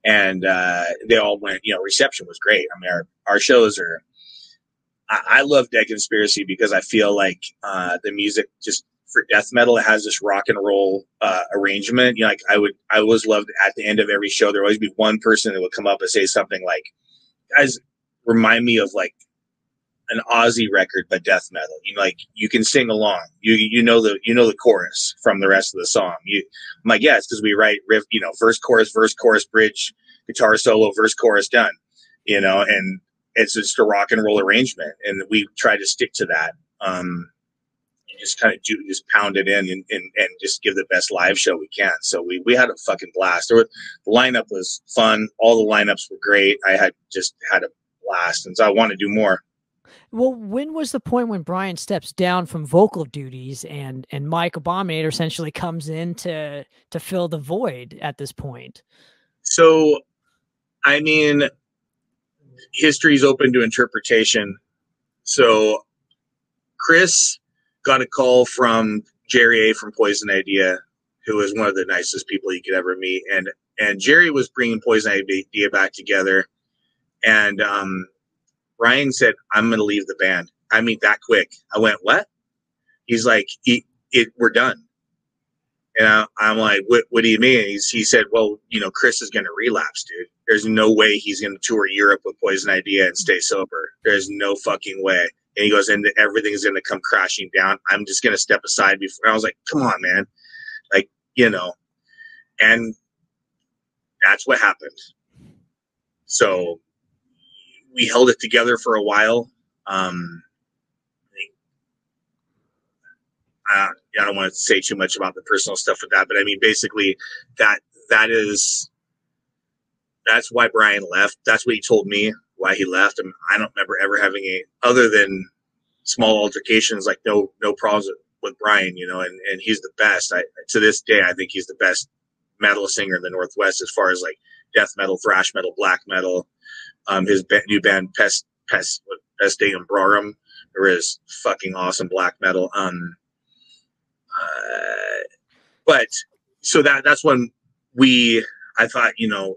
and uh, they all went. You know, reception was great. I mean, our, our shows are. I, I love Dead Conspiracy because I feel like uh, the music just for death metal it has this rock and roll uh, arrangement. You know, like I would, I always loved at the end of every show there would always be one person that would come up and say something like, "Guys, remind me of like." an Aussie record but death metal. You know, like you can sing along. You you know the you know the chorus from the rest of the song. You I'm like, yeah, because we write riff, you know, verse, chorus, verse, chorus, bridge, guitar solo, verse, chorus, done. You know, and it's just a rock and roll arrangement. And we try to stick to that. Um just kind of do just pound it in and, and, and just give the best live show we can. So we we had a fucking blast. There were, the lineup was fun. All the lineups were great. I had just had a blast. And so I want to do more. Well, when was the point when Brian steps down from vocal duties and and Mike Abominator essentially comes in to to fill the void at this point? So, I mean, history is open to interpretation. So, Chris got a call from Jerry A from Poison Idea, who is one of the nicest people you could ever meet, and and Jerry was bringing Poison Idea back together, and um, Ryan said, "I'm going to leave the band." I mean, that quick. I went, "What?" He's like, "It, it we're done." And I, I'm like, what, what do you mean? He's, he said, well, you know, Chris is going to relapse, dude. There's no way he's going to tour Europe with Poison Idea and stay sober. There's no fucking way. And he goes, and everything's going to come crashing down. I'm just going to step aside before. I was like, come on, man. Like, you know, and that's what happened. So we held it together for a while. Um, I don't want to say too much about the personal stuff with that, but I mean, basically, that that is that's why Brian left. That's what he told me why he left. And I don't remember ever having a other than small altercations, like no no problems with, Brian, you know. And and he's the best. I to this day, I think he's the best metal singer in the Northwest as far as like death metal, thrash metal, black metal. Um, his ba- new band Pest Pest Pest Day Umbrorum, there is fucking awesome black metal. Um, uh, but so that that's when we I thought you know I,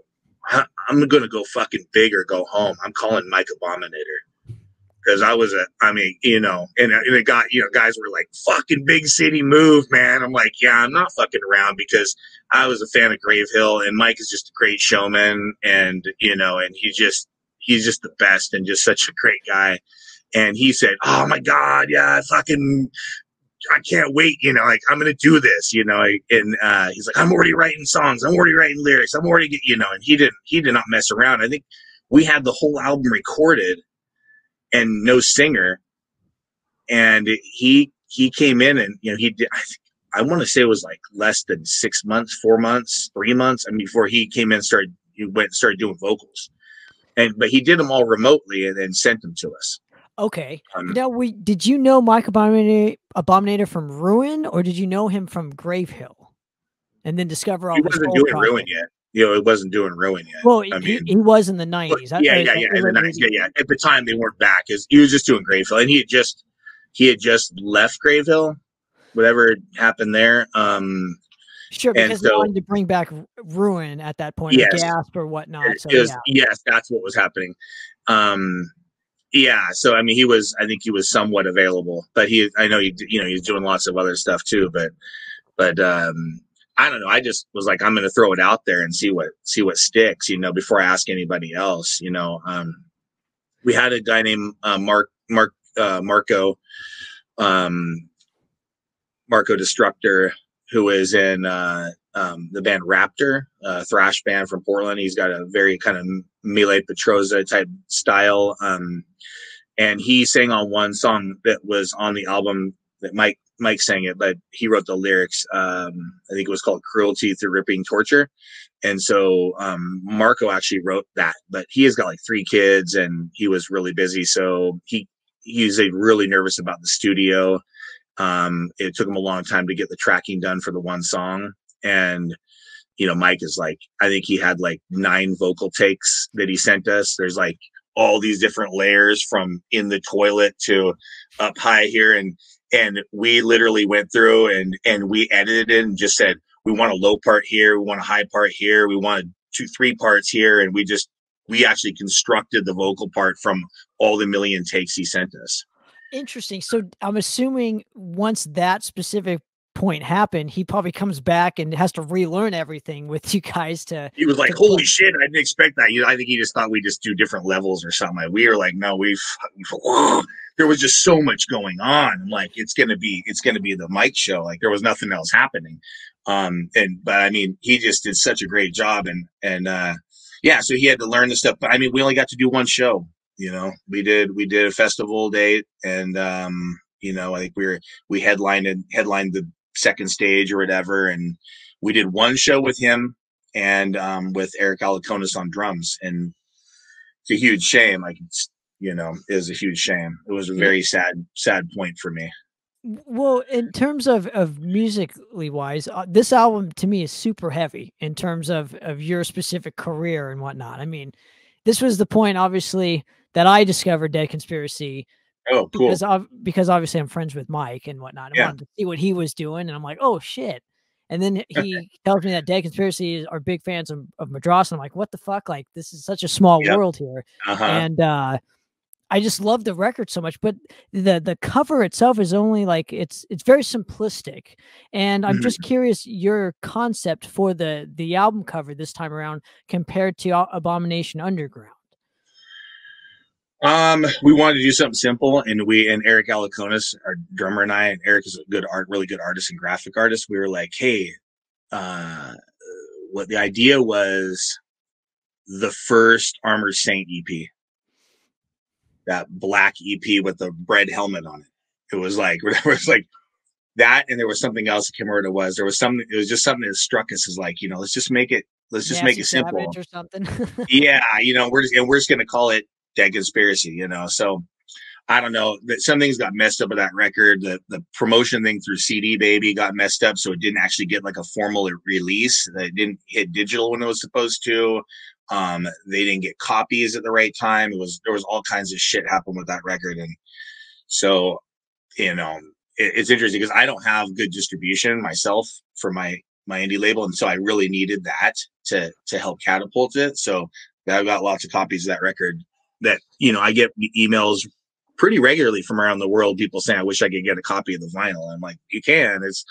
I'm gonna go fucking big or go home. I'm calling Mike Abominator because I was a I mean you know and, and it got you know guys were like fucking big city move man. I'm like yeah I'm not fucking around because I was a fan of Gravehill and Mike is just a great showman and you know and he just he's just the best and just such a great guy. And he said, "Oh my God, yeah, fucking I can't wait, you know, like I'm gonna do this, you know. And uh, he's like, I'm already writing songs, I'm already writing lyrics, I'm already, get, you know. And he didn't, he did not mess around. I think we had the whole album recorded and no singer, and he he came in and you know he did. I, I want to say it was like less than six months, four months, three months, I mean, before he came in, and started he went and started doing vocals, and but he did them all remotely and then sent them to us. Okay. Um, Now, we did you know Mike Abominator, Abominator from Ruin, or did you know him from Gravehill, and then discover all he wasn't doing? Ruin yet. You know, it wasn't doing Ruin yet. Well, I he, mean, he was in the nineties. yeah, yeah, yeah. In the nineties, yeah, yeah. At the time, they weren't back. Is he was just doing Gravehill, and he had just he had just left Gravehill. Whatever happened there, um, Sure, because they so- wanted to bring back Ruin at that point, Yes. or Gasp or whatnot. So was- yeah, yes, that's what was happening. Um, yeah, so I mean, he was. I think he was somewhat available, but he. I know he—you know, he's doing lots of other stuff too, but but um, I don't know. I just was like, I'm going to throw it out there and see what see what sticks. You know, before I ask anybody else. You know, um, we had a guy named uh, Mark Mark uh, Marco, um, Marco Destructor, who is in uh, um, the band Raptor, thrash band from Portland. He's got a very kind of Mille Petrozza type style. Um, and he sang on one song that was on the album that Mike Mike sang it, but he wrote the lyrics. Um, I think it was called "Cruelty Through Ripping Torture," and so um, Marco actually wrote that. But he has got like three kids, and he was really busy, so he he's really nervous about the studio. Um, it took him a long time to get the tracking done for the one song, and you know, Mike is like, I think he had like nine vocal takes that he sent us. There's like all these different layers from in the toilet to up high here, and and we literally went through and and we edited it and just said we want a low part here, we want a high part here, we want two three parts here, and we just we actually constructed the vocal part from all the million takes he sent us. Interesting. So I'm assuming once that specific point happened, he probably comes back and has to relearn everything with you guys to. He was like, "Holy shit! I didn't expect that." You I think he just thought we just do different levels or something. we were like, "No, we've." there was just so much going on. Like it's gonna be, it's gonna be the Mike show. Like there was nothing else happening. Um, and but I mean, he just did such a great job, and and uh, yeah, so he had to learn the stuff. But I mean, we only got to do one show. You know, we did we did a festival date, and um, you know, I think we were we headlined headlined the second stage or whatever, and we did one show with him and um, with Eric Alaconis on drums, and it's a huge shame. Like it's you know is a huge shame. It was a very sad sad point for me. Well, in terms of of musically wise, uh, this album to me is super heavy in terms of of your specific career and whatnot. I mean, this was the point, obviously, that I discovered Dead Conspiracy. Oh, cool. Because, because obviously I'm friends with Mike and whatnot. I yeah. wanted to see what he was doing, and I'm like, oh shit. And then he tells me that Dead Conspiracy are big fans of, of Madrost. And I'm like, what the fuck? Like, this is such a small yep. world here. Uh-huh. And uh, I just love the record so much. But the the cover itself is only like it's it's very simplistic. And I'm mm-hmm. just curious your concept for the the album cover this time around compared to Abomination Underground. Um, we wanted to do something simple, and we and Eric Alaconis, our drummer, and I, and Eric is a good art, really good artist and graphic artist. We were like, hey, uh, what the idea was the first Armored Saint EP, that black EP with the red helmet on it. It was like whatever. It was like that, and there was something else. I can't remember what it was. There was something. It was just something that struck us as like, you know, let's just make it. Let's just make it simple or something. yeah, you know, we're just, and we're just gonna call it Dead Conspiracy, you know. So I don't know that some things got messed up with that record. The the promotion thing through CD Baby got messed up, so it didn't actually get like a formal release. It didn't hit digital when it was supposed to. Um, they didn't get copies at the right time. It was there was all kinds of shit happened with that record, and so you know it, it's interesting because I don't have good distribution myself for my my indie label, and so I really needed that to to help catapult it. So I've got lots of copies of that record that you know I get emails pretty regularly from around the world. People saying, "I wish I could get a copy of the vinyl." I'm like, "You can." It's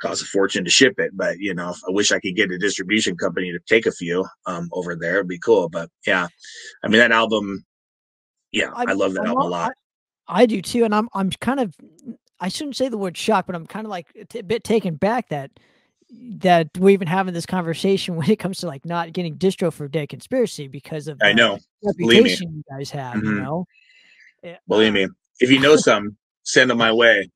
costs a fortune to ship it, but you know, I wish I could get a distribution company to take a few um, over there. It'd be cool. But yeah, I mean that album. Yeah, I, I love that I'm album a lot. I, I do too, and I'm I'm kind of I shouldn't say the word shock, but I'm kind of like a bit taken back that that we're even having this conversation when it comes to like not getting distro for Dead Conspiracy because of I know reputation you guys have. Mm-hmm. You know, eh, believe me, if you know some, send them my way.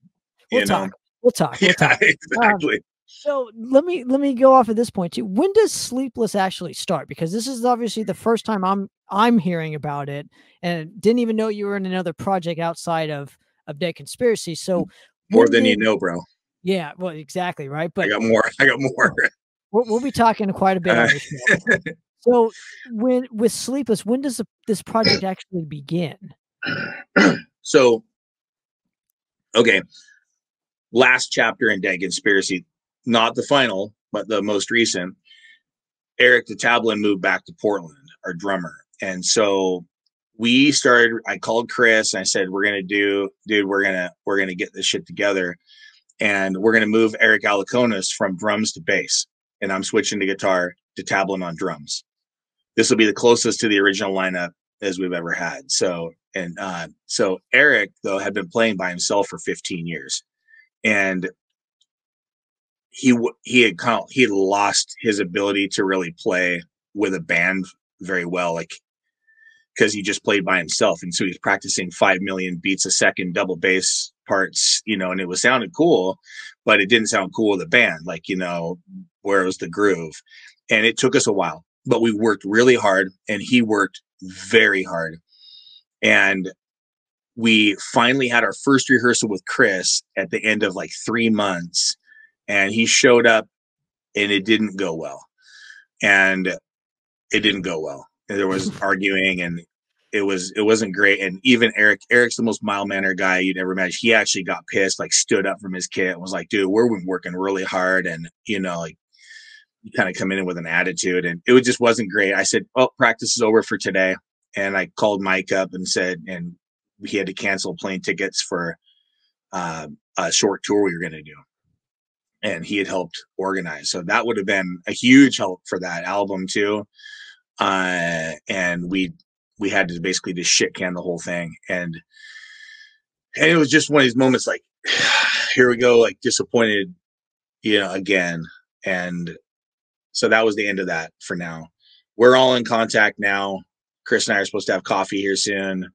We'll you talk. Know. We'll talk. We'll yeah, talk. Um, exactly. Um, so let me let me go off at this point too. When does Sleepless actually start? Because this is obviously the first time I'm I'm hearing about it, and didn't even know you were in another project outside of of Dead Conspiracy. So more than did, you know, bro. Yeah, well, exactly right. But I got more. I got more. We'll, we'll be talking quite a bit. Uh, so when with Sleepless, when does the, this project actually begin? so, okay, last chapter in Dead Conspiracy, not the final, but the most recent. Eric DeTablin moved back to Portland, our drummer, and so we started. I called Chris and I said, "We're gonna do, dude. We're gonna we're gonna get this shit together." And we're going to move Eric Alaconis from drums to bass, and I'm switching to guitar DeTablin on drums. This will be the closest to the original lineup as we've ever had. So, and uh, so Eric though had been playing by himself for 15 years, and he he had kind of he had lost his ability to really play with a band very well, like because he just played by himself, and so he's practicing five million beats a second double bass parts, you know, and it was sounded cool, but it didn't sound cool with a band, like you know, where was the groove, and it took us a while, but we worked really hard, and he worked very hard, and we finally had our first rehearsal with Chris at the end of like three months and he showed up and it didn't go well. And it didn't go well. There was arguing and it was it wasn't great. And even eric eric's the most mild mannered guy you'd ever imagine he actually got pissed like stood up from his kit and was like dude we're working really hard. And you know like you kind of come in with an attitude and it just wasn't great. I said oh practice is over for today. And i called mike up and said and he had to cancel plane tickets for uh, a short tour we were going to do. And he had helped organize. So that would have been a huge help for that album too. Uh, and we we had to basically just shit can the whole thing, and and it was just one of these moments like, here we go, like disappointed, you know, again, and so that was the end of that for now. We're all in contact now. Chris and I are supposed to have coffee here soon.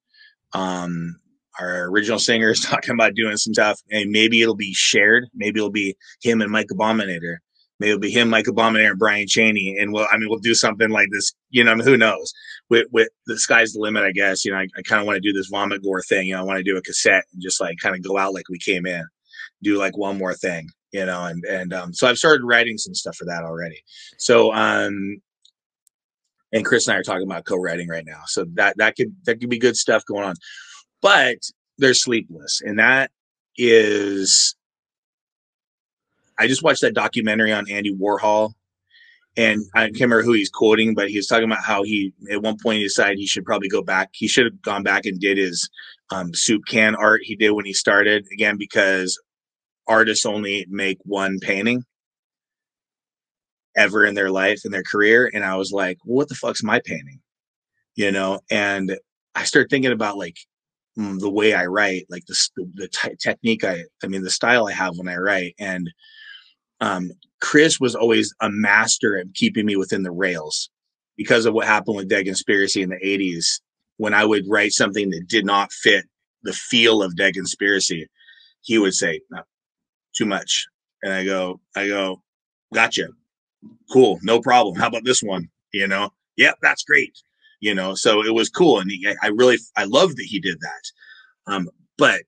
Um, our original singer is talking about doing some stuff, and maybe it'll be shared. Maybe it'll be him and Mike Abominator. Maybe it'll be him, Mike Abominator, and Brian Cheney, and we'll. I mean, we'll do something like this. You know, who knows? With with the sky's the limit, I guess. You know, I, I kind of want to do this vomit gore thing. You know, I want to do a cassette and just like kind of go out like we came in, do like one more thing. You know, and and um, so I've started writing some stuff for that already. So um, and Chris and I are talking about co-writing right now. So that that could that could be good stuff going on but they're sleepless and that is i just watched that documentary on andy warhol and i can't remember who he's quoting but he was talking about how he at one point he decided he should probably go back. He should have gone back and did his um, soup can art he did when he started again because artists only make one painting ever in their life in their career. And i was like what the fuck's my painting? You know? And i started thinking about like Mm, the way I write, like the the t- technique I, I mean, the style I have when I write. And um, Chris was always a master at keeping me within the rails because of what happened with Dead Conspiracy in the '80s. When I would write something that did not fit the feel of Dead Conspiracy, he would say, no, "Too much," and I go, "I go, gotcha, cool, no problem. How about this one? You know, yep, that's great." you know so it was cool and he, i really i love that he did that um, but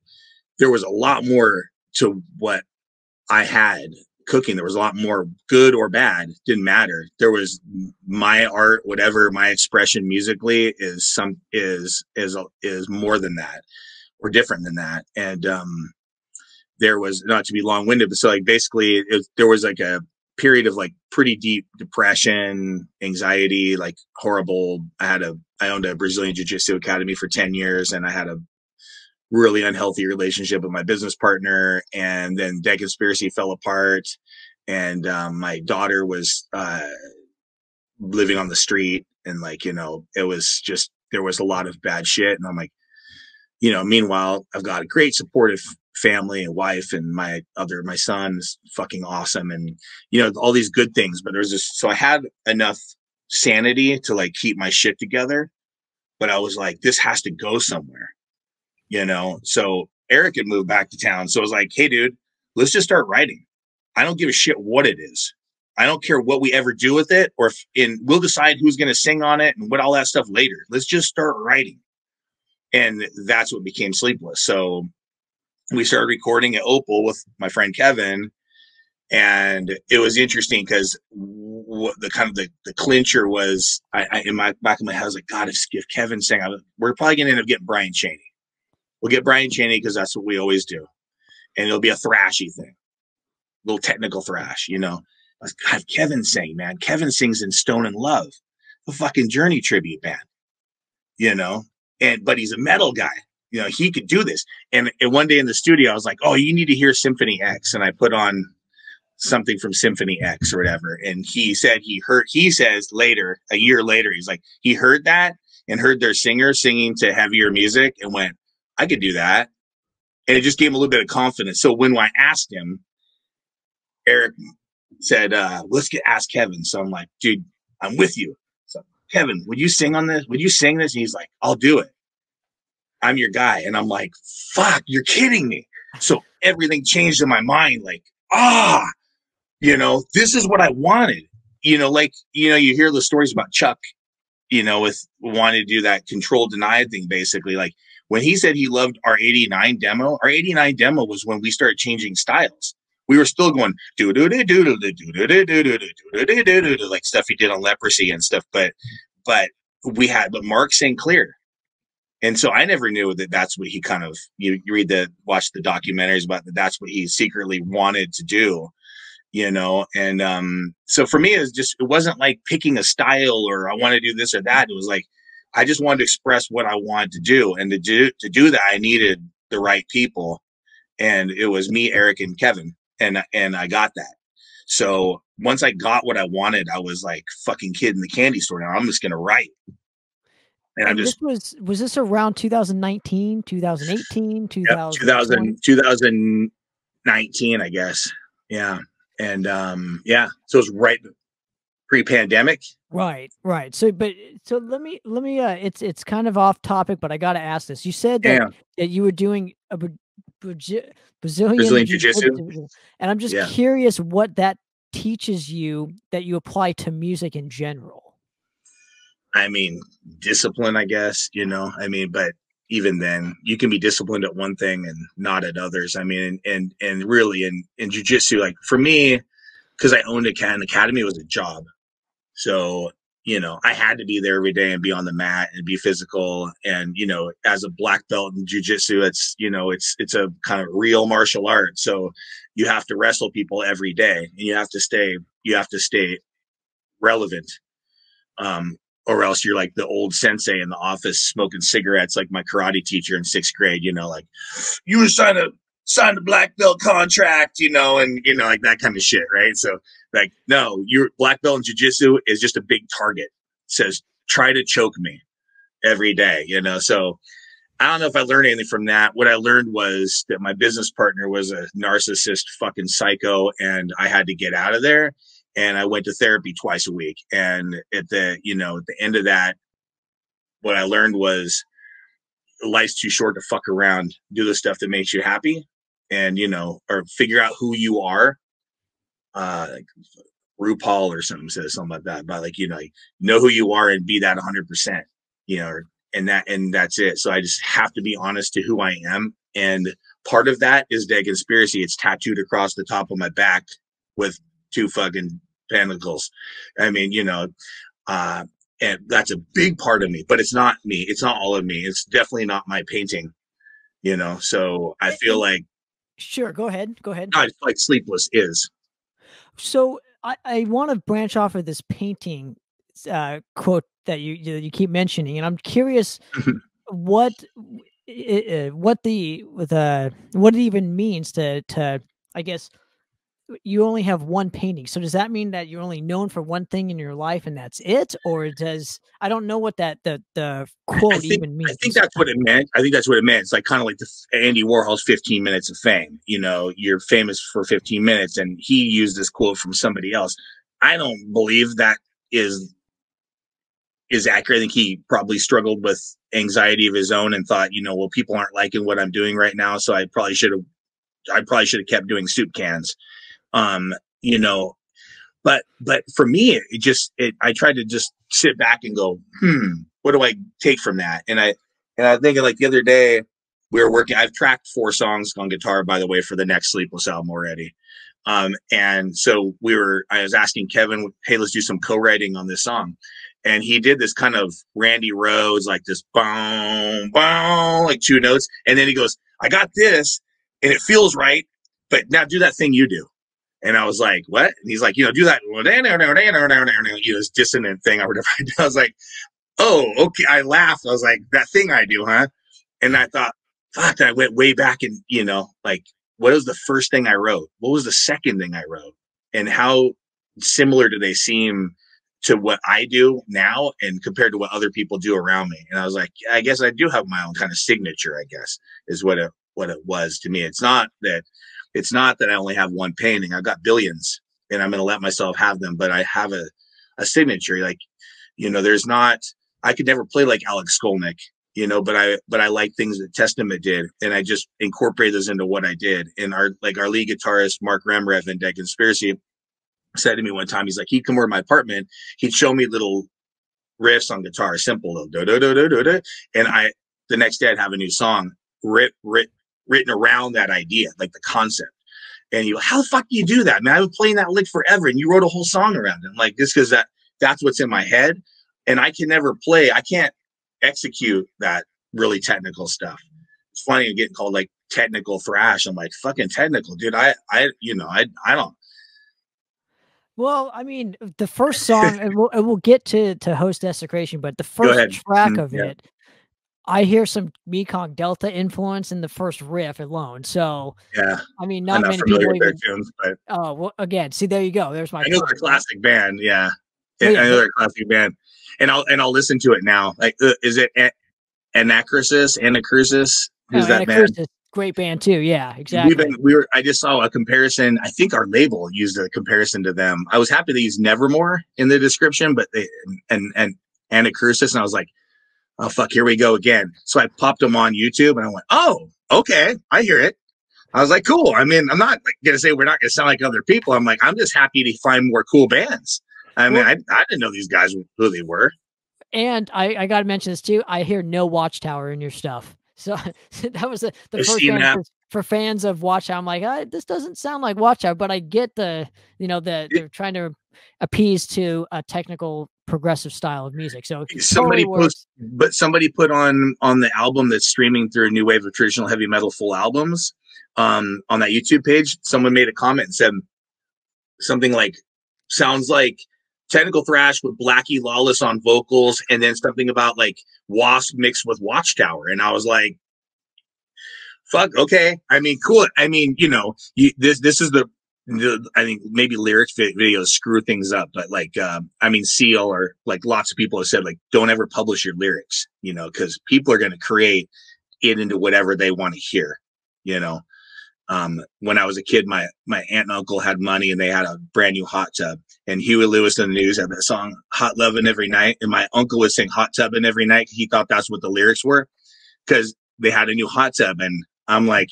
there was a lot more to what i had cooking there was a lot more good or bad didn't matter there was my art whatever my expression musically is some is is is more than that or different than that and um there was not to be long-winded but so like basically it, there was like a period of like pretty deep depression, anxiety, like horrible. I had a, I owned a Brazilian Jiu Jitsu academy for 10 years and I had a really unhealthy relationship with my business partner. And then Dead Conspiracy fell apart. And um, my daughter was uh, living on the street. And like, you know, it was just, there was a lot of bad shit. And I'm like, you know, meanwhile, I've got a great supportive family and wife and my other my son's fucking awesome and you know all these good things but there's just so i had enough sanity to like keep my shit together but i was like this has to go somewhere you know? So eric had moved back to town so i was like hey dude let's just start writing. I don't give a shit what it is. I don't care what we ever do with it or if in we'll decide who's going to sing on it and what all that stuff later. Let's just start writing. And that's what became sleepless. So we started recording at Opal with my friend Kevin, and it was interesting because the kind of the, the clincher was I, I, in my back of my head I was like, God, if, if Kevin sang, I we're probably gonna end up getting Brian Cheney. We'll get Brian Cheney because that's what we always do, and it'll be a thrashy thing, little technical thrash, you know. God, Kevin sang, man. Kevin sings in Stone in Love, the fucking Journey tribute band, you know. And but he's a metal guy you know, he could do this. And, and one day in the studio, I was like, oh, you need to hear Symphony X. And I put on something from Symphony X or whatever. And he said he heard, he says later, a year later, he's like, he heard that and heard their singer singing to heavier music and went, I could do that. And it just gave him a little bit of confidence. So when I asked him, Eric said, uh, let's get ask Kevin. So I'm like, dude, I'm with you. So Kevin, would you sing on this? Would you sing this? And he's like, I'll do it. I'm your guy. And I'm like, fuck, you're kidding me. So everything changed in my mind. Like, ah, you know, this is what I wanted. You know, like, you know, you hear the stories about Chuck, you know, with wanting to do that control denied thing, basically. Like when he said he loved our 89 demo, our 89 demo was when we started changing styles. We were still going do do do do do do do do do do do do do do like stuff he did on leprosy and stuff, but but we had but Mark St. Clair and so I never knew that that's what he kind of you, you read the watch the documentaries about that that's what he secretly wanted to do, you know. And um, so for me, it was just it wasn't like picking a style or I want to do this or that. It was like I just wanted to express what I wanted to do, and to do to do that, I needed the right people, and it was me, Eric, and Kevin, and and I got that. So once I got what I wanted, I was like fucking kid in the candy store. Now I'm just gonna write. And, and just, this was was this around 2019, 2018, 2000, 2000 2019, I guess. Yeah. And um yeah, so it was right pre-pandemic. Right, right. So but so let me let me uh it's it's kind of off topic, but I got to ask this. You said that, yeah. that you were doing a Brazilian, Brazilian jiu-jitsu, and I'm just yeah. curious what that teaches you that you apply to music in general. I mean, discipline, I guess, you know, I mean, but even then you can be disciplined at one thing and not at others. I mean, and, and, and really in, in jujitsu, like for me, cause I owned a can academy was a job. So, you know, I had to be there every day and be on the mat and be physical. And, you know, as a black belt in jujitsu, it's, you know, it's, it's a kind of real martial art. So you have to wrestle people every day and you have to stay, you have to stay relevant. Um, or else you're like the old sensei in the office smoking cigarettes like my karate teacher in sixth grade you know like you were signed a signed a black belt contract you know and you know like that kind of shit right so like no your black belt in jiu-jitsu is just a big target it says try to choke me every day you know so i don't know if i learned anything from that what i learned was that my business partner was a narcissist fucking psycho and i had to get out of there and I went to therapy twice a week. And at the, you know, at the end of that, what I learned was life's too short to fuck around. Do the stuff that makes you happy, and you know, or figure out who you are. Uh, like RuPaul or something says something like that. But like you know, like, know who you are and be that 100. percent You know, and that and that's it. So I just have to be honest to who I am, and part of that is the conspiracy. It's tattooed across the top of my back with two fucking pentacles. I mean, you know, uh, and that's a big part of me, but it's not me. It's not all of me. It's definitely not my painting, you know. So I feel like. Sure, go ahead. Go ahead. I like Sleepless is. So I, I want to branch off of this painting uh, quote that you you keep mentioning, and I'm curious what what the the what it even means to to I guess you only have one painting. So does that mean that you're only known for one thing in your life and that's it? Or does I don't know what that the the quote think, even means. I think that's what it meant. I think that's what it meant. It's like kind of like the Andy Warhol's 15 minutes of fame. You know, you're famous for 15 minutes and he used this quote from somebody else. I don't believe that is is accurate. I think he probably struggled with anxiety of his own and thought, you know, well, people aren't liking what I'm doing right now, so I probably should have I probably should have kept doing soup cans um, you know, but but for me, it just it I tried to just sit back and go, hmm, what do I take from that? And I and I think like the other day we were working. I've tracked four songs on guitar, by the way, for the next Sleepless album already. Um, and so we were. I was asking Kevin, hey, let's do some co-writing on this song. And he did this kind of Randy Rhoads, like this boom, boom, like two notes. And then he goes, I got this and it feels right, but now do that thing you do. And I was like, what? And he's like, you know, do that, you know, this dissonant thing or whatever. I was like, oh, okay. I laughed. I was like, that thing I do, huh? And I thought, fuck, I went way back and, you know, like, what was the first thing I wrote? What was the second thing I wrote? And how similar do they seem to what I do now and compared to what other people do around me? And I was like, I guess I do have my own kind of signature, I guess, is what it, what it was to me. It's not that it's not that I only have one painting. I've got billions. and I'm going to let myself have them. But I have a, a signature. Like, you know, there's not, I could never play like Alex Skolnick, you know, but I, but I like things that Testament did. And I just incorporate those into what I did. And our, like our lead guitarist, Mark Remrev and Dead Conspiracy said to me one time, he's like, he'd come over to my apartment, he'd show me little riffs on guitar, simple, little do, do, do, do, do, do. and I, the next day I'd have a new song rip, writ, written around that idea, like the concept. And you, how the fuck do you do that, man? I've been playing that lick forever, and you wrote a whole song around it. I'm like, just because that that's what's in my head, and I can never play. I can't execute that really technical stuff. It's funny getting called like technical thrash. I'm like, fucking technical, dude. I, I, you know, I, I don't. Well, I mean, the first song, and we'll, and we'll get to to host desecration, but the first track mm, of yeah. it I hear some Mekong Delta influence in the first riff alone. So yeah, I mean, not, not many people. Even, tunes, but oh, well, again, see, there you go. There's my. I know they're classic band. Yeah, yeah, I know they're a classic band, and I'll and I'll listen to it now. Like, uh, is it Anacrusis? Anacrusis? Who's oh, that Anacrusis. band? Great band too. Yeah, exactly. Been, we were. I just saw a comparison. I think our label used a comparison to them. I was happy to use Nevermore in the description, but they and and Anacrusis, and I was like, oh fuck, here we go again. So I popped them on YouTube and I went, oh, okay, I hear it. I was like, cool. I mean, I'm not gonna say we're not gonna sound like other people. I'm like, I'm just happy to find more cool bands. I mean, well, I, I didn't know these guys who they were. And I, I got to mention this too. I hear no Watchtower in your stuff. So that was the, the first thing for, for, fans of Watchtower. I'm like, ah, this doesn't sound like Watchtower, but I get the, you know, the they're trying to appease to a technical progressive style of music. So somebody totally post, but somebody put on on the album that's streaming through a new wave of traditional heavy metal full albums um, on that YouTube page. Someone made a comment and said something like, "Sounds like." Technical thrash with Blackie Lawless on vocals, and then something about like Wasp mixed with Watchtower, and I was like, "Fuck, okay." I mean, cool. I mean, you know, you, this this is the I think maybe lyric videos screw things up, but like, um, I mean, Seal or like lots of people have said, like, don't ever publish your lyrics, you know, because people are going to create it into whatever they want to hear, you know. Um, when I was a kid, my my aunt and uncle had money and they had a brand new hot tub. And Huey Lewis and the News had that song "Hot Lovin' Every Night," and my uncle would sing "Hot Tubbin' Every Night." He thought that's what the lyrics were because they had a new hot tub, and I'm like,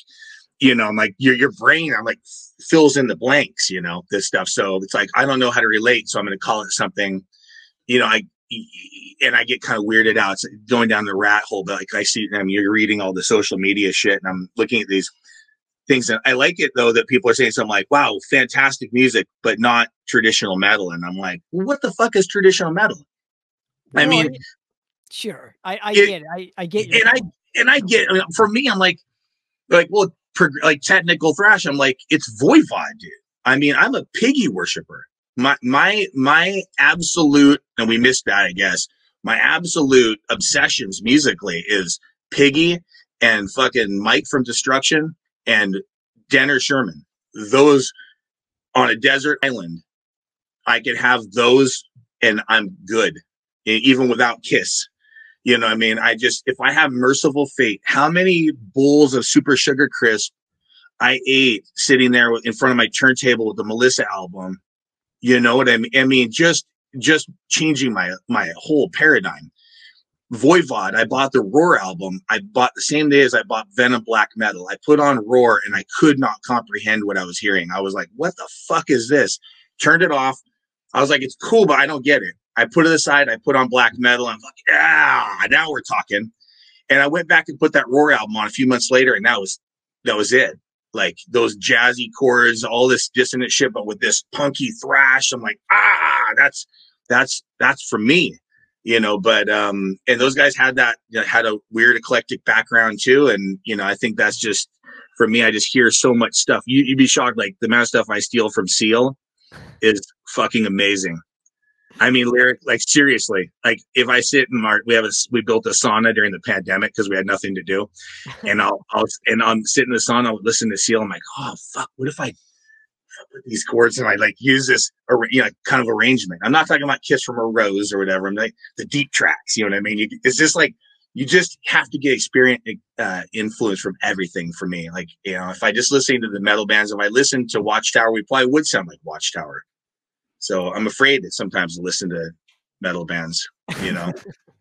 you know, I'm like your your brain, I'm like fills in the blanks, you know, this stuff. So it's like I don't know how to relate, so I'm going to call it something, you know, I and I get kind of weirded out. It's going down the rat hole, but like I see, I mean, you're reading all the social media shit, and I'm looking at these things, and I like it though that people are saying something like, "Wow, fantastic music, but not traditional metal," and I'm like, well, "What the fuck is traditional metal?" I mean, sure, I, I it, get it. I, I get and I and I get. I mean, for me, I'm like, like, well, like technical thrash. I'm like, it's Voivod, dude. I mean, I'm a piggy worshiper. My my my absolute, and we missed that, I guess. My absolute obsessions musically is Piggy and fucking Mike from Destruction and Denner Shermann. Those on a desert island, I could have those and I'm good, even without Kiss. You know, I mean, I just if I have Mercyful Fate, how many bowls of super sugar crisp I ate sitting there in front of my turntable with the Melissa album. You know what I mean? I mean, just just changing my my whole paradigm. Voivod, I bought the Roar album. I bought the same day as I bought Venom Black Metal. I put on Roar and I could not comprehend what I was hearing. I was like, what the fuck is this? Turned it off. I was like, it's cool, but I don't get it. I put it aside. I put on black metal. I'm like, yeah, now we're talking. And I went back and put that Roar album on a few months later, and that was that was it. Like those jazzy chords, all this dissonant shit, but with this punky thrash. I'm like, ah, that's that's that's for me, you know. But um, and those guys had that you know, had a weird eclectic background too, and you know, I think that's just for me. I just hear so much stuff. You, you'd be shocked, like the amount of stuff I steal from Seal is fucking amazing. I mean, lyric, like seriously, like if I sit in our, we have a, we built a sauna during the pandemic because we had nothing to do. And I'll, I'll, and I'm sitting in the sauna, I'll listen to Seal. I'm like, oh, fuck, what if I put these chords and I like use this, you know, kind of arrangement? I'm not talking about Kiss from a Rose or whatever. I'm like the deep tracks, you know what I mean? You, it's just like, you just have to get experience uh, influence from everything for me. Like, you know, if I just listen to the metal bands, if I listen to Watchtower, we probably would sound like Watchtower. So I'm afraid that sometimes to listen to metal bands, you know,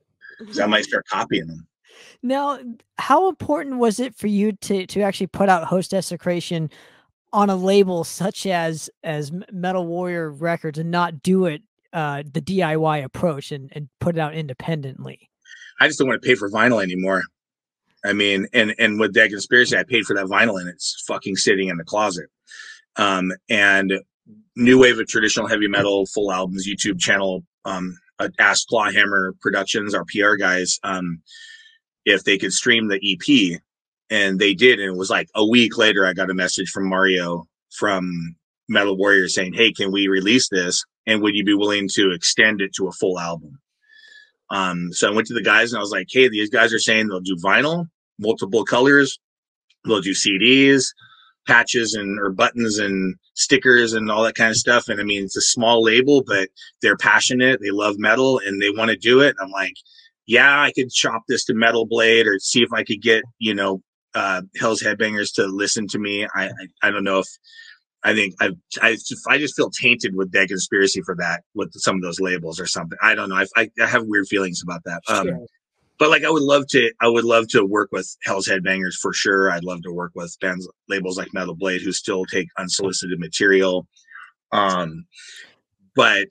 I might start copying them. Now, how important was it for you to to actually put out Host Desecration on a label such as as Metal Warrior Records and not do it uh, the DIY approach and, and put it out independently? I just don't want to pay for vinyl anymore. I mean, and and with that conspiracy, I paid for that vinyl and it's fucking sitting in the closet. Um, and new wave of traditional heavy metal full albums, YouTube channel, um, uh, Clawhammer Productions, our PR guys, um, if they could stream the EP, and they did, and it was like a week later, I got a message from Mario from Metal Warrior saying, "Hey, can we release this? And would you be willing to extend it to a full album?" Um, so I went to the guys and I was like, "Hey, these guys are saying they'll do vinyl, multiple colors, they'll do CDs, patches and or buttons and stickers and all that kind of stuff. And I mean, it's a small label, but they're passionate. They love metal and they want to do it. I'm like, yeah, I could chop this to Metal Blade or see if I could get, you know, uh, Hell's Headbangers to listen to me. I, I, I don't know if I think I, I, I just feel tainted with Dead Conspiracy for that with some of those labels or something. I don't know. I, I, I have weird feelings about that. Um, sure but like I would love to I would love to work with Hell's Headbangers for sure. I'd love to work with bands labels like Metal Blade who still take unsolicited material. Um but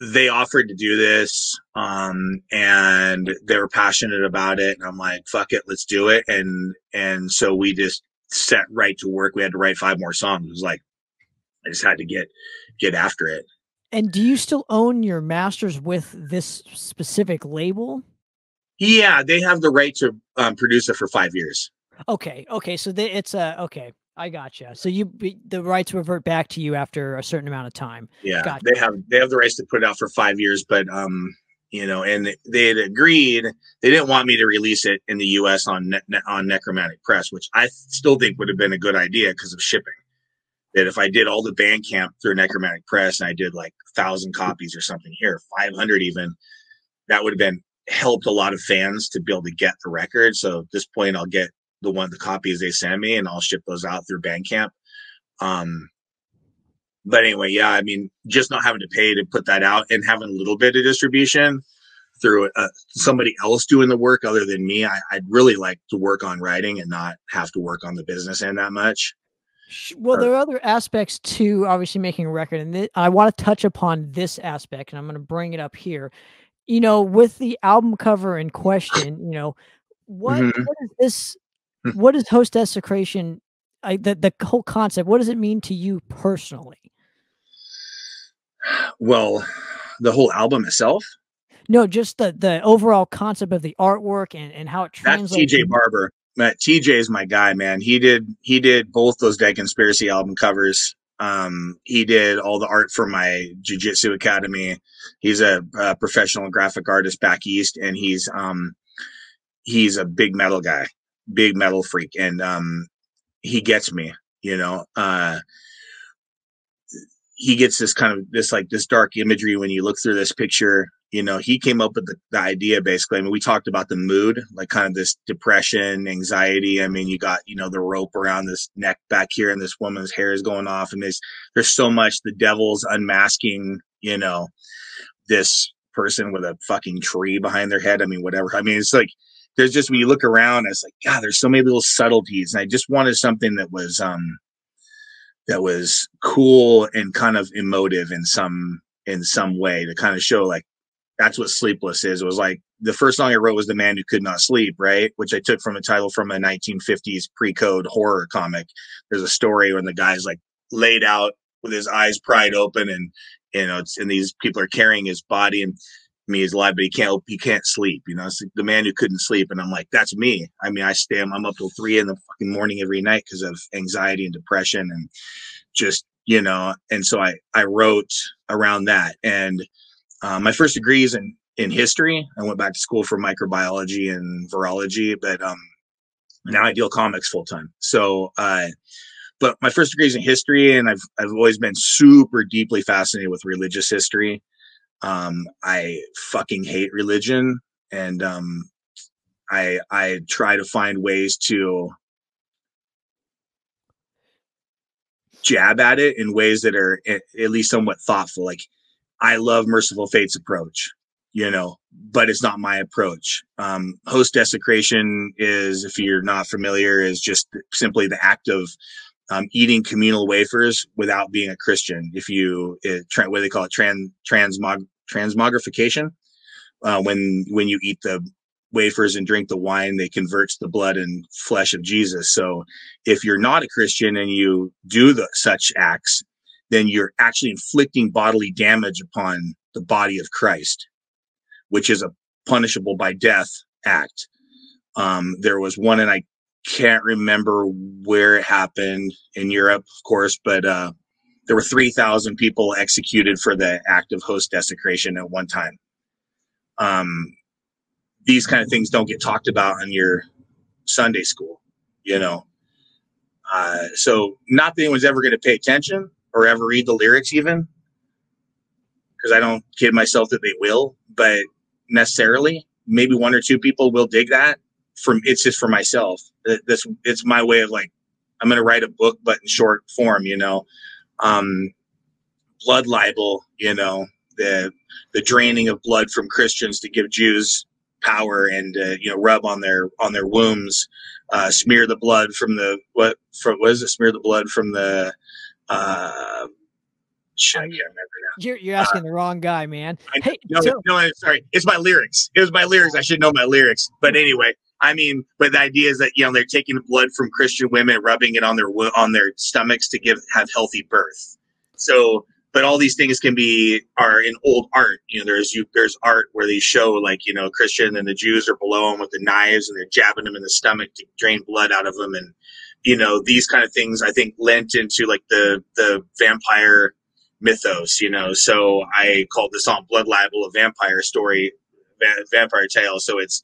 they offered to do this um and they were passionate about it and I'm like fuck it let's do it. And and so we just set right to work. We had to write five more songs. It was like I just had to get get after it. And do you still own your masters with this specific label yeah, they have the right to um, produce it for five years. Okay, okay, so they, it's a okay. I gotcha. So you the rights revert back to you after a certain amount of time. Yeah, gotcha. they have they have the rights to put it out for five years, but um, you know, and they had agreed they didn't want me to release it in the U.S. on ne- on Necromantic Press, which I still think would have been a good idea because of shipping. That if I did all the Bandcamp through Necromantic Press and I did like thousand copies or something here, five hundred even, that would have been helped a lot of fans to be able to get the record. So at this point, I'll get the one the copies they send me, and I'll ship those out through Bandcamp. Um, but anyway, yeah, I mean, just not having to pay to put that out and having a little bit of distribution through uh, somebody else doing the work other than me, I, would really like to work on writing and not have to work on the business end that much. Well, there are other aspects to obviously making a record, and th- I want to touch upon this aspect, and I'm going to bring it up here you know, with the album cover in question, you know, what, mm-hmm. what is this? Hmm. What is host desecration? I, the the whole concept. What does it mean to you personally? Well, the whole album itself. No, just the the overall concept of the artwork and and how it translates. That's TJ Barber. Matt, TJ is my guy, man. He did he did both those Dead Conspiracy album covers. Um, he did all the art for my jiu-jitsu academy. He's a, a, professional graphic artist back east, and he's um, he's a big metal guy, big metal freak, and um, he gets me. You know, uh, he gets this kind of this like this dark imagery when you look through this picture you know he came up with the, the, idea basically. I mean we talked about the mood like kind of this depression anxiety. I mean you got you know the rope around this neck back here and this woman's hair is going off and there's there's so much the devil's unmasking you know this person with a fucking tree behind their head. I mean whatever. I mean it's like there's just when you look around it's like god there's so many little subtleties. And i just wanted something that was um that was cool and kind of emotive in some in some way to kind of show like that's what sleepless is. It was like the first song I wrote was The Man Who Could Not Sleep, right? Which I took from a title from a 1950s pre-code horror comic. There's a story when the guy's like laid out with his eyes pried open and you know, and these people are carrying his body and me is alive, but he can't he can't sleep. You know, it's the man who couldn't sleep. And I'm like, that's me. I mean, I stay I'm up till three in the fucking morning every night because of anxiety and depression and just, you know, and so I I wrote around that. And um, my first degree is in in history. I went back to school for microbiology and virology, but um, now I deal comics full time. So, uh, but my first degree is in history, and I've I've always been super deeply fascinated with religious history. Um, I fucking hate religion, and um, I I try to find ways to jab at it in ways that are at, least somewhat thoughtful. Like I love Mercyful Fate's approach, you know, but it's not my approach. Um, host desecration is, if you're not familiar, is just simply the act of um, eating communal wafers without being a Christian. If you, it, what do they call it, trans transmog transmogrification. Uh, when when you eat the wafers and drink the wine, they converts the blood and flesh of Jesus. So if you're not a Christian and you do the such acts, then you're actually inflicting bodily damage upon the body of Christ, which is a punishable by death act. Um, there was one, and I can't remember where it happened in Europe, of course, but uh, there were 3,000 people executed for the act of host desecration at one time. Um, these kind of things don't get talked about in your Sunday school, you know. Uh, so, not that anyone's ever going to pay attention or ever read the lyrics, even because I don't kid myself that they will, but necessarily, maybe one or two people will dig that. From it's just for myself. This it's my way of like I'm going to write a book, but in short form, you know. Um, blood libel, you know, the the draining of blood from Christians to give Jews power and uh, you know rub on their on their wombs, uh, smear the blood from the what from what is it? Smear the blood from the. Uh, shit, I can't remember now. You're you're asking the wrong guy, man. I, hey, no, so, no, sorry, it's my lyrics. It was my lyrics. I should know my lyrics, but anyway. I mean, but the idea is that you know they're taking blood from Christian women, rubbing it on their on their stomachs to give have healthy birth. So but all these things can be are in old art. You know, there's you there's art where they show like you know Christian and the Jews are below them with the knives and they're jabbing them in the stomach to drain blood out of them, and you know these kind of things I think lent into like the the vampire mythos. You know, so I called this song "Blood Libel" a vampire story, va- vampire tale. So it's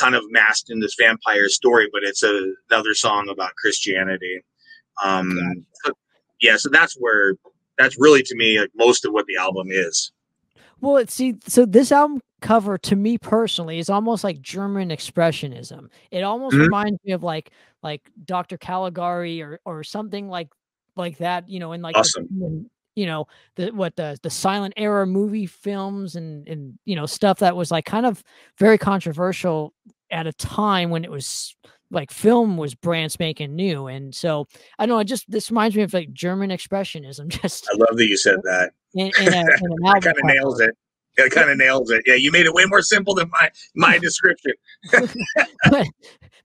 kind of masked in this vampire story, but it's a, another song about Christianity. Um, so, yeah, so that's where that's really to me like most of what the album is. Well, let's see, so this album cover to me personally is almost like German expressionism. It almost mm-hmm. reminds me of like like Dr. Caligari or or something like like that, you know, in like awesome. the, you know the what the the silent era movie films and and you know stuff that was like kind of very controversial at a time when it was like film was brand spanking new. And so I don't know, I just this reminds me of like German expressionism. Just I love that you said that. In, in a, in kind of nails it. It kind of nails it. Yeah, you made it way more simple than my my description. but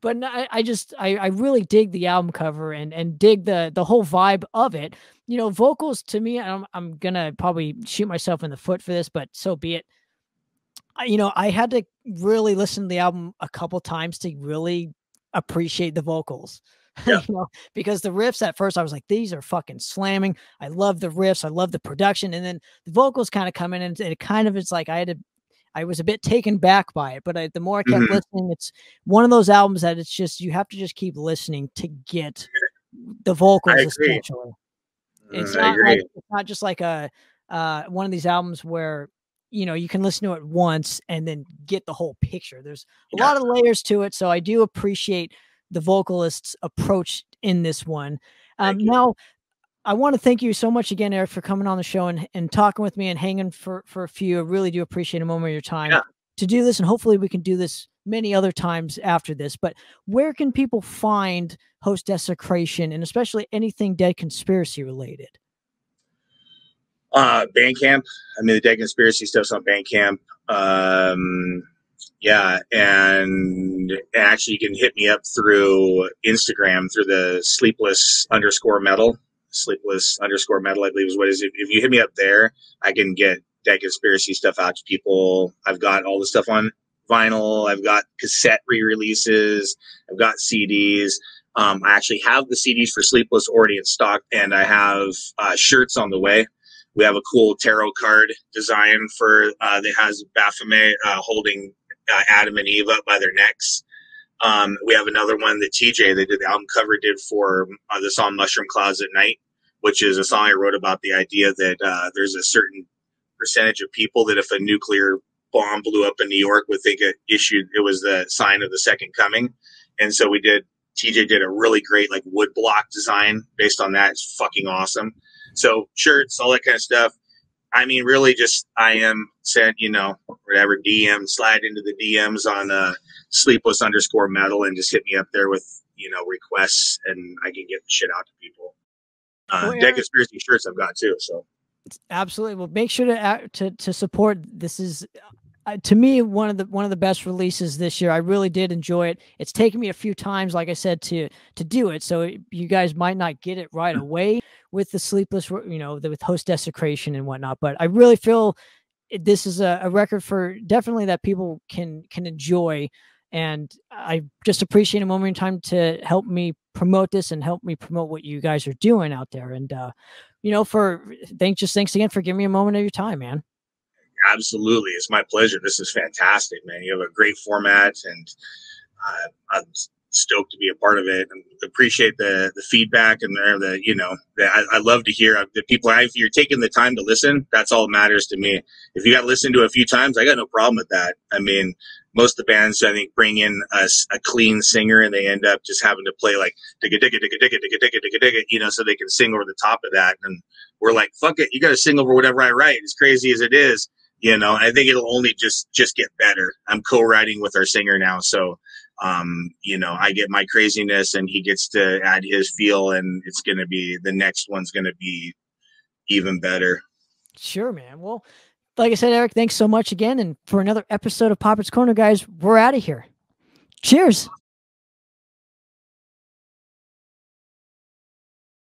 but I, I just I, I really dig the album cover and and dig the the whole vibe of it. You know, vocals to me, I'm I'm gonna probably shoot myself in the foot for this, but so be it. I, you know, I had to really listen to the album a couple times to really appreciate the vocals. Yeah. you know, because the riffs at first I was like, these are fucking slamming. I love the riffs, I love the production, and then the vocals kind of come in, and it kind of it's like I had to. I was a bit taken back by it, but I, the more I kept mm-hmm. listening, it's one of those albums that it's just you have to just keep listening to get the vocals. Essentially, it's mm, not like it's not just like a uh, one of these albums where you know you can listen to it once and then get the whole picture there's a yeah. lot of layers to it so i do appreciate the vocalist's approach in this one um, now i want to thank you so much again eric for coming on the show and, and talking with me and hanging for for a few i really do appreciate a moment of your time yeah. to do this and hopefully we can do this many other times after this but where can people find host desecration and especially anything dead conspiracy related uh, Bandcamp. I mean, the Dead Conspiracy stuff's on Bandcamp. Um, yeah, and actually, you can hit me up through Instagram through the Sleepless underscore metal. Sleepless underscore metal, I believe is what is it. If you hit me up there, I can get that Conspiracy stuff out to people. I've got all the stuff on vinyl. I've got cassette re-releases. I've got CDs. Um, I actually have the CDs for Sleepless already in stock, and I have uh, shirts on the way. We have a cool tarot card design for uh, that has Baphomet uh, holding uh, Adam and Eve up by their necks. Um, we have another one that TJ they did the album cover did for uh, the song Mushroom Clouds at Night, which is a song I wrote about the idea that uh, there's a certain percentage of people that if a nuclear bomb blew up in New York with they get issued. It was the sign of the second coming, and so we did. TJ did a really great like wood block design based on that. It's fucking awesome. So shirts, all that kind of stuff. I mean, really, just I am sent, you know, whatever DM, slide into the DMs on uh, sleepless underscore metal and just hit me up there with, you know, requests and I can get the shit out to people. Uh, well, Dead Conspiracy shirts I've got too. So absolutely. Well, make sure to, to, to support. This is uh, to me one of the one of the best releases this year. I really did enjoy it. It's taken me a few times, like I said, to to do it. So you guys might not get it right away with the sleepless, you know, the, with host desecration and whatnot. But I really feel this is a, a record for definitely that people can can enjoy. And I just appreciate a moment in time to help me promote this and help me promote what you guys are doing out there. And uh, you know, for thanks, just thanks again for giving me a moment of your time, man absolutely. It's my pleasure. This is fantastic, man. You have a great format, and uh, I'm stoked to be a part of it. And appreciate the the feedback and the, the you know the, I, I, love to hear uh, the people. If you're taking the time to listen, that's all that matters to me. If you got to listen to a few times, I got no problem with that. I mean, most of the bands I think bring in a, a clean singer and they end up just having to play like digga digga digga digga digga digga digga digga, you know, so they can sing over the top of that. And we're like, fuck it, you got to sing over whatever I write. As crazy as it is, you know i think it'll only just just get better i'm co-writing with our singer now so um you know i get my craziness and he gets to add his feel and it's going to be the next one's going to be even better. Sure man. Well like i said eric thanks so much again and for another episode of poppitt's corner guys we're out of here. Cheers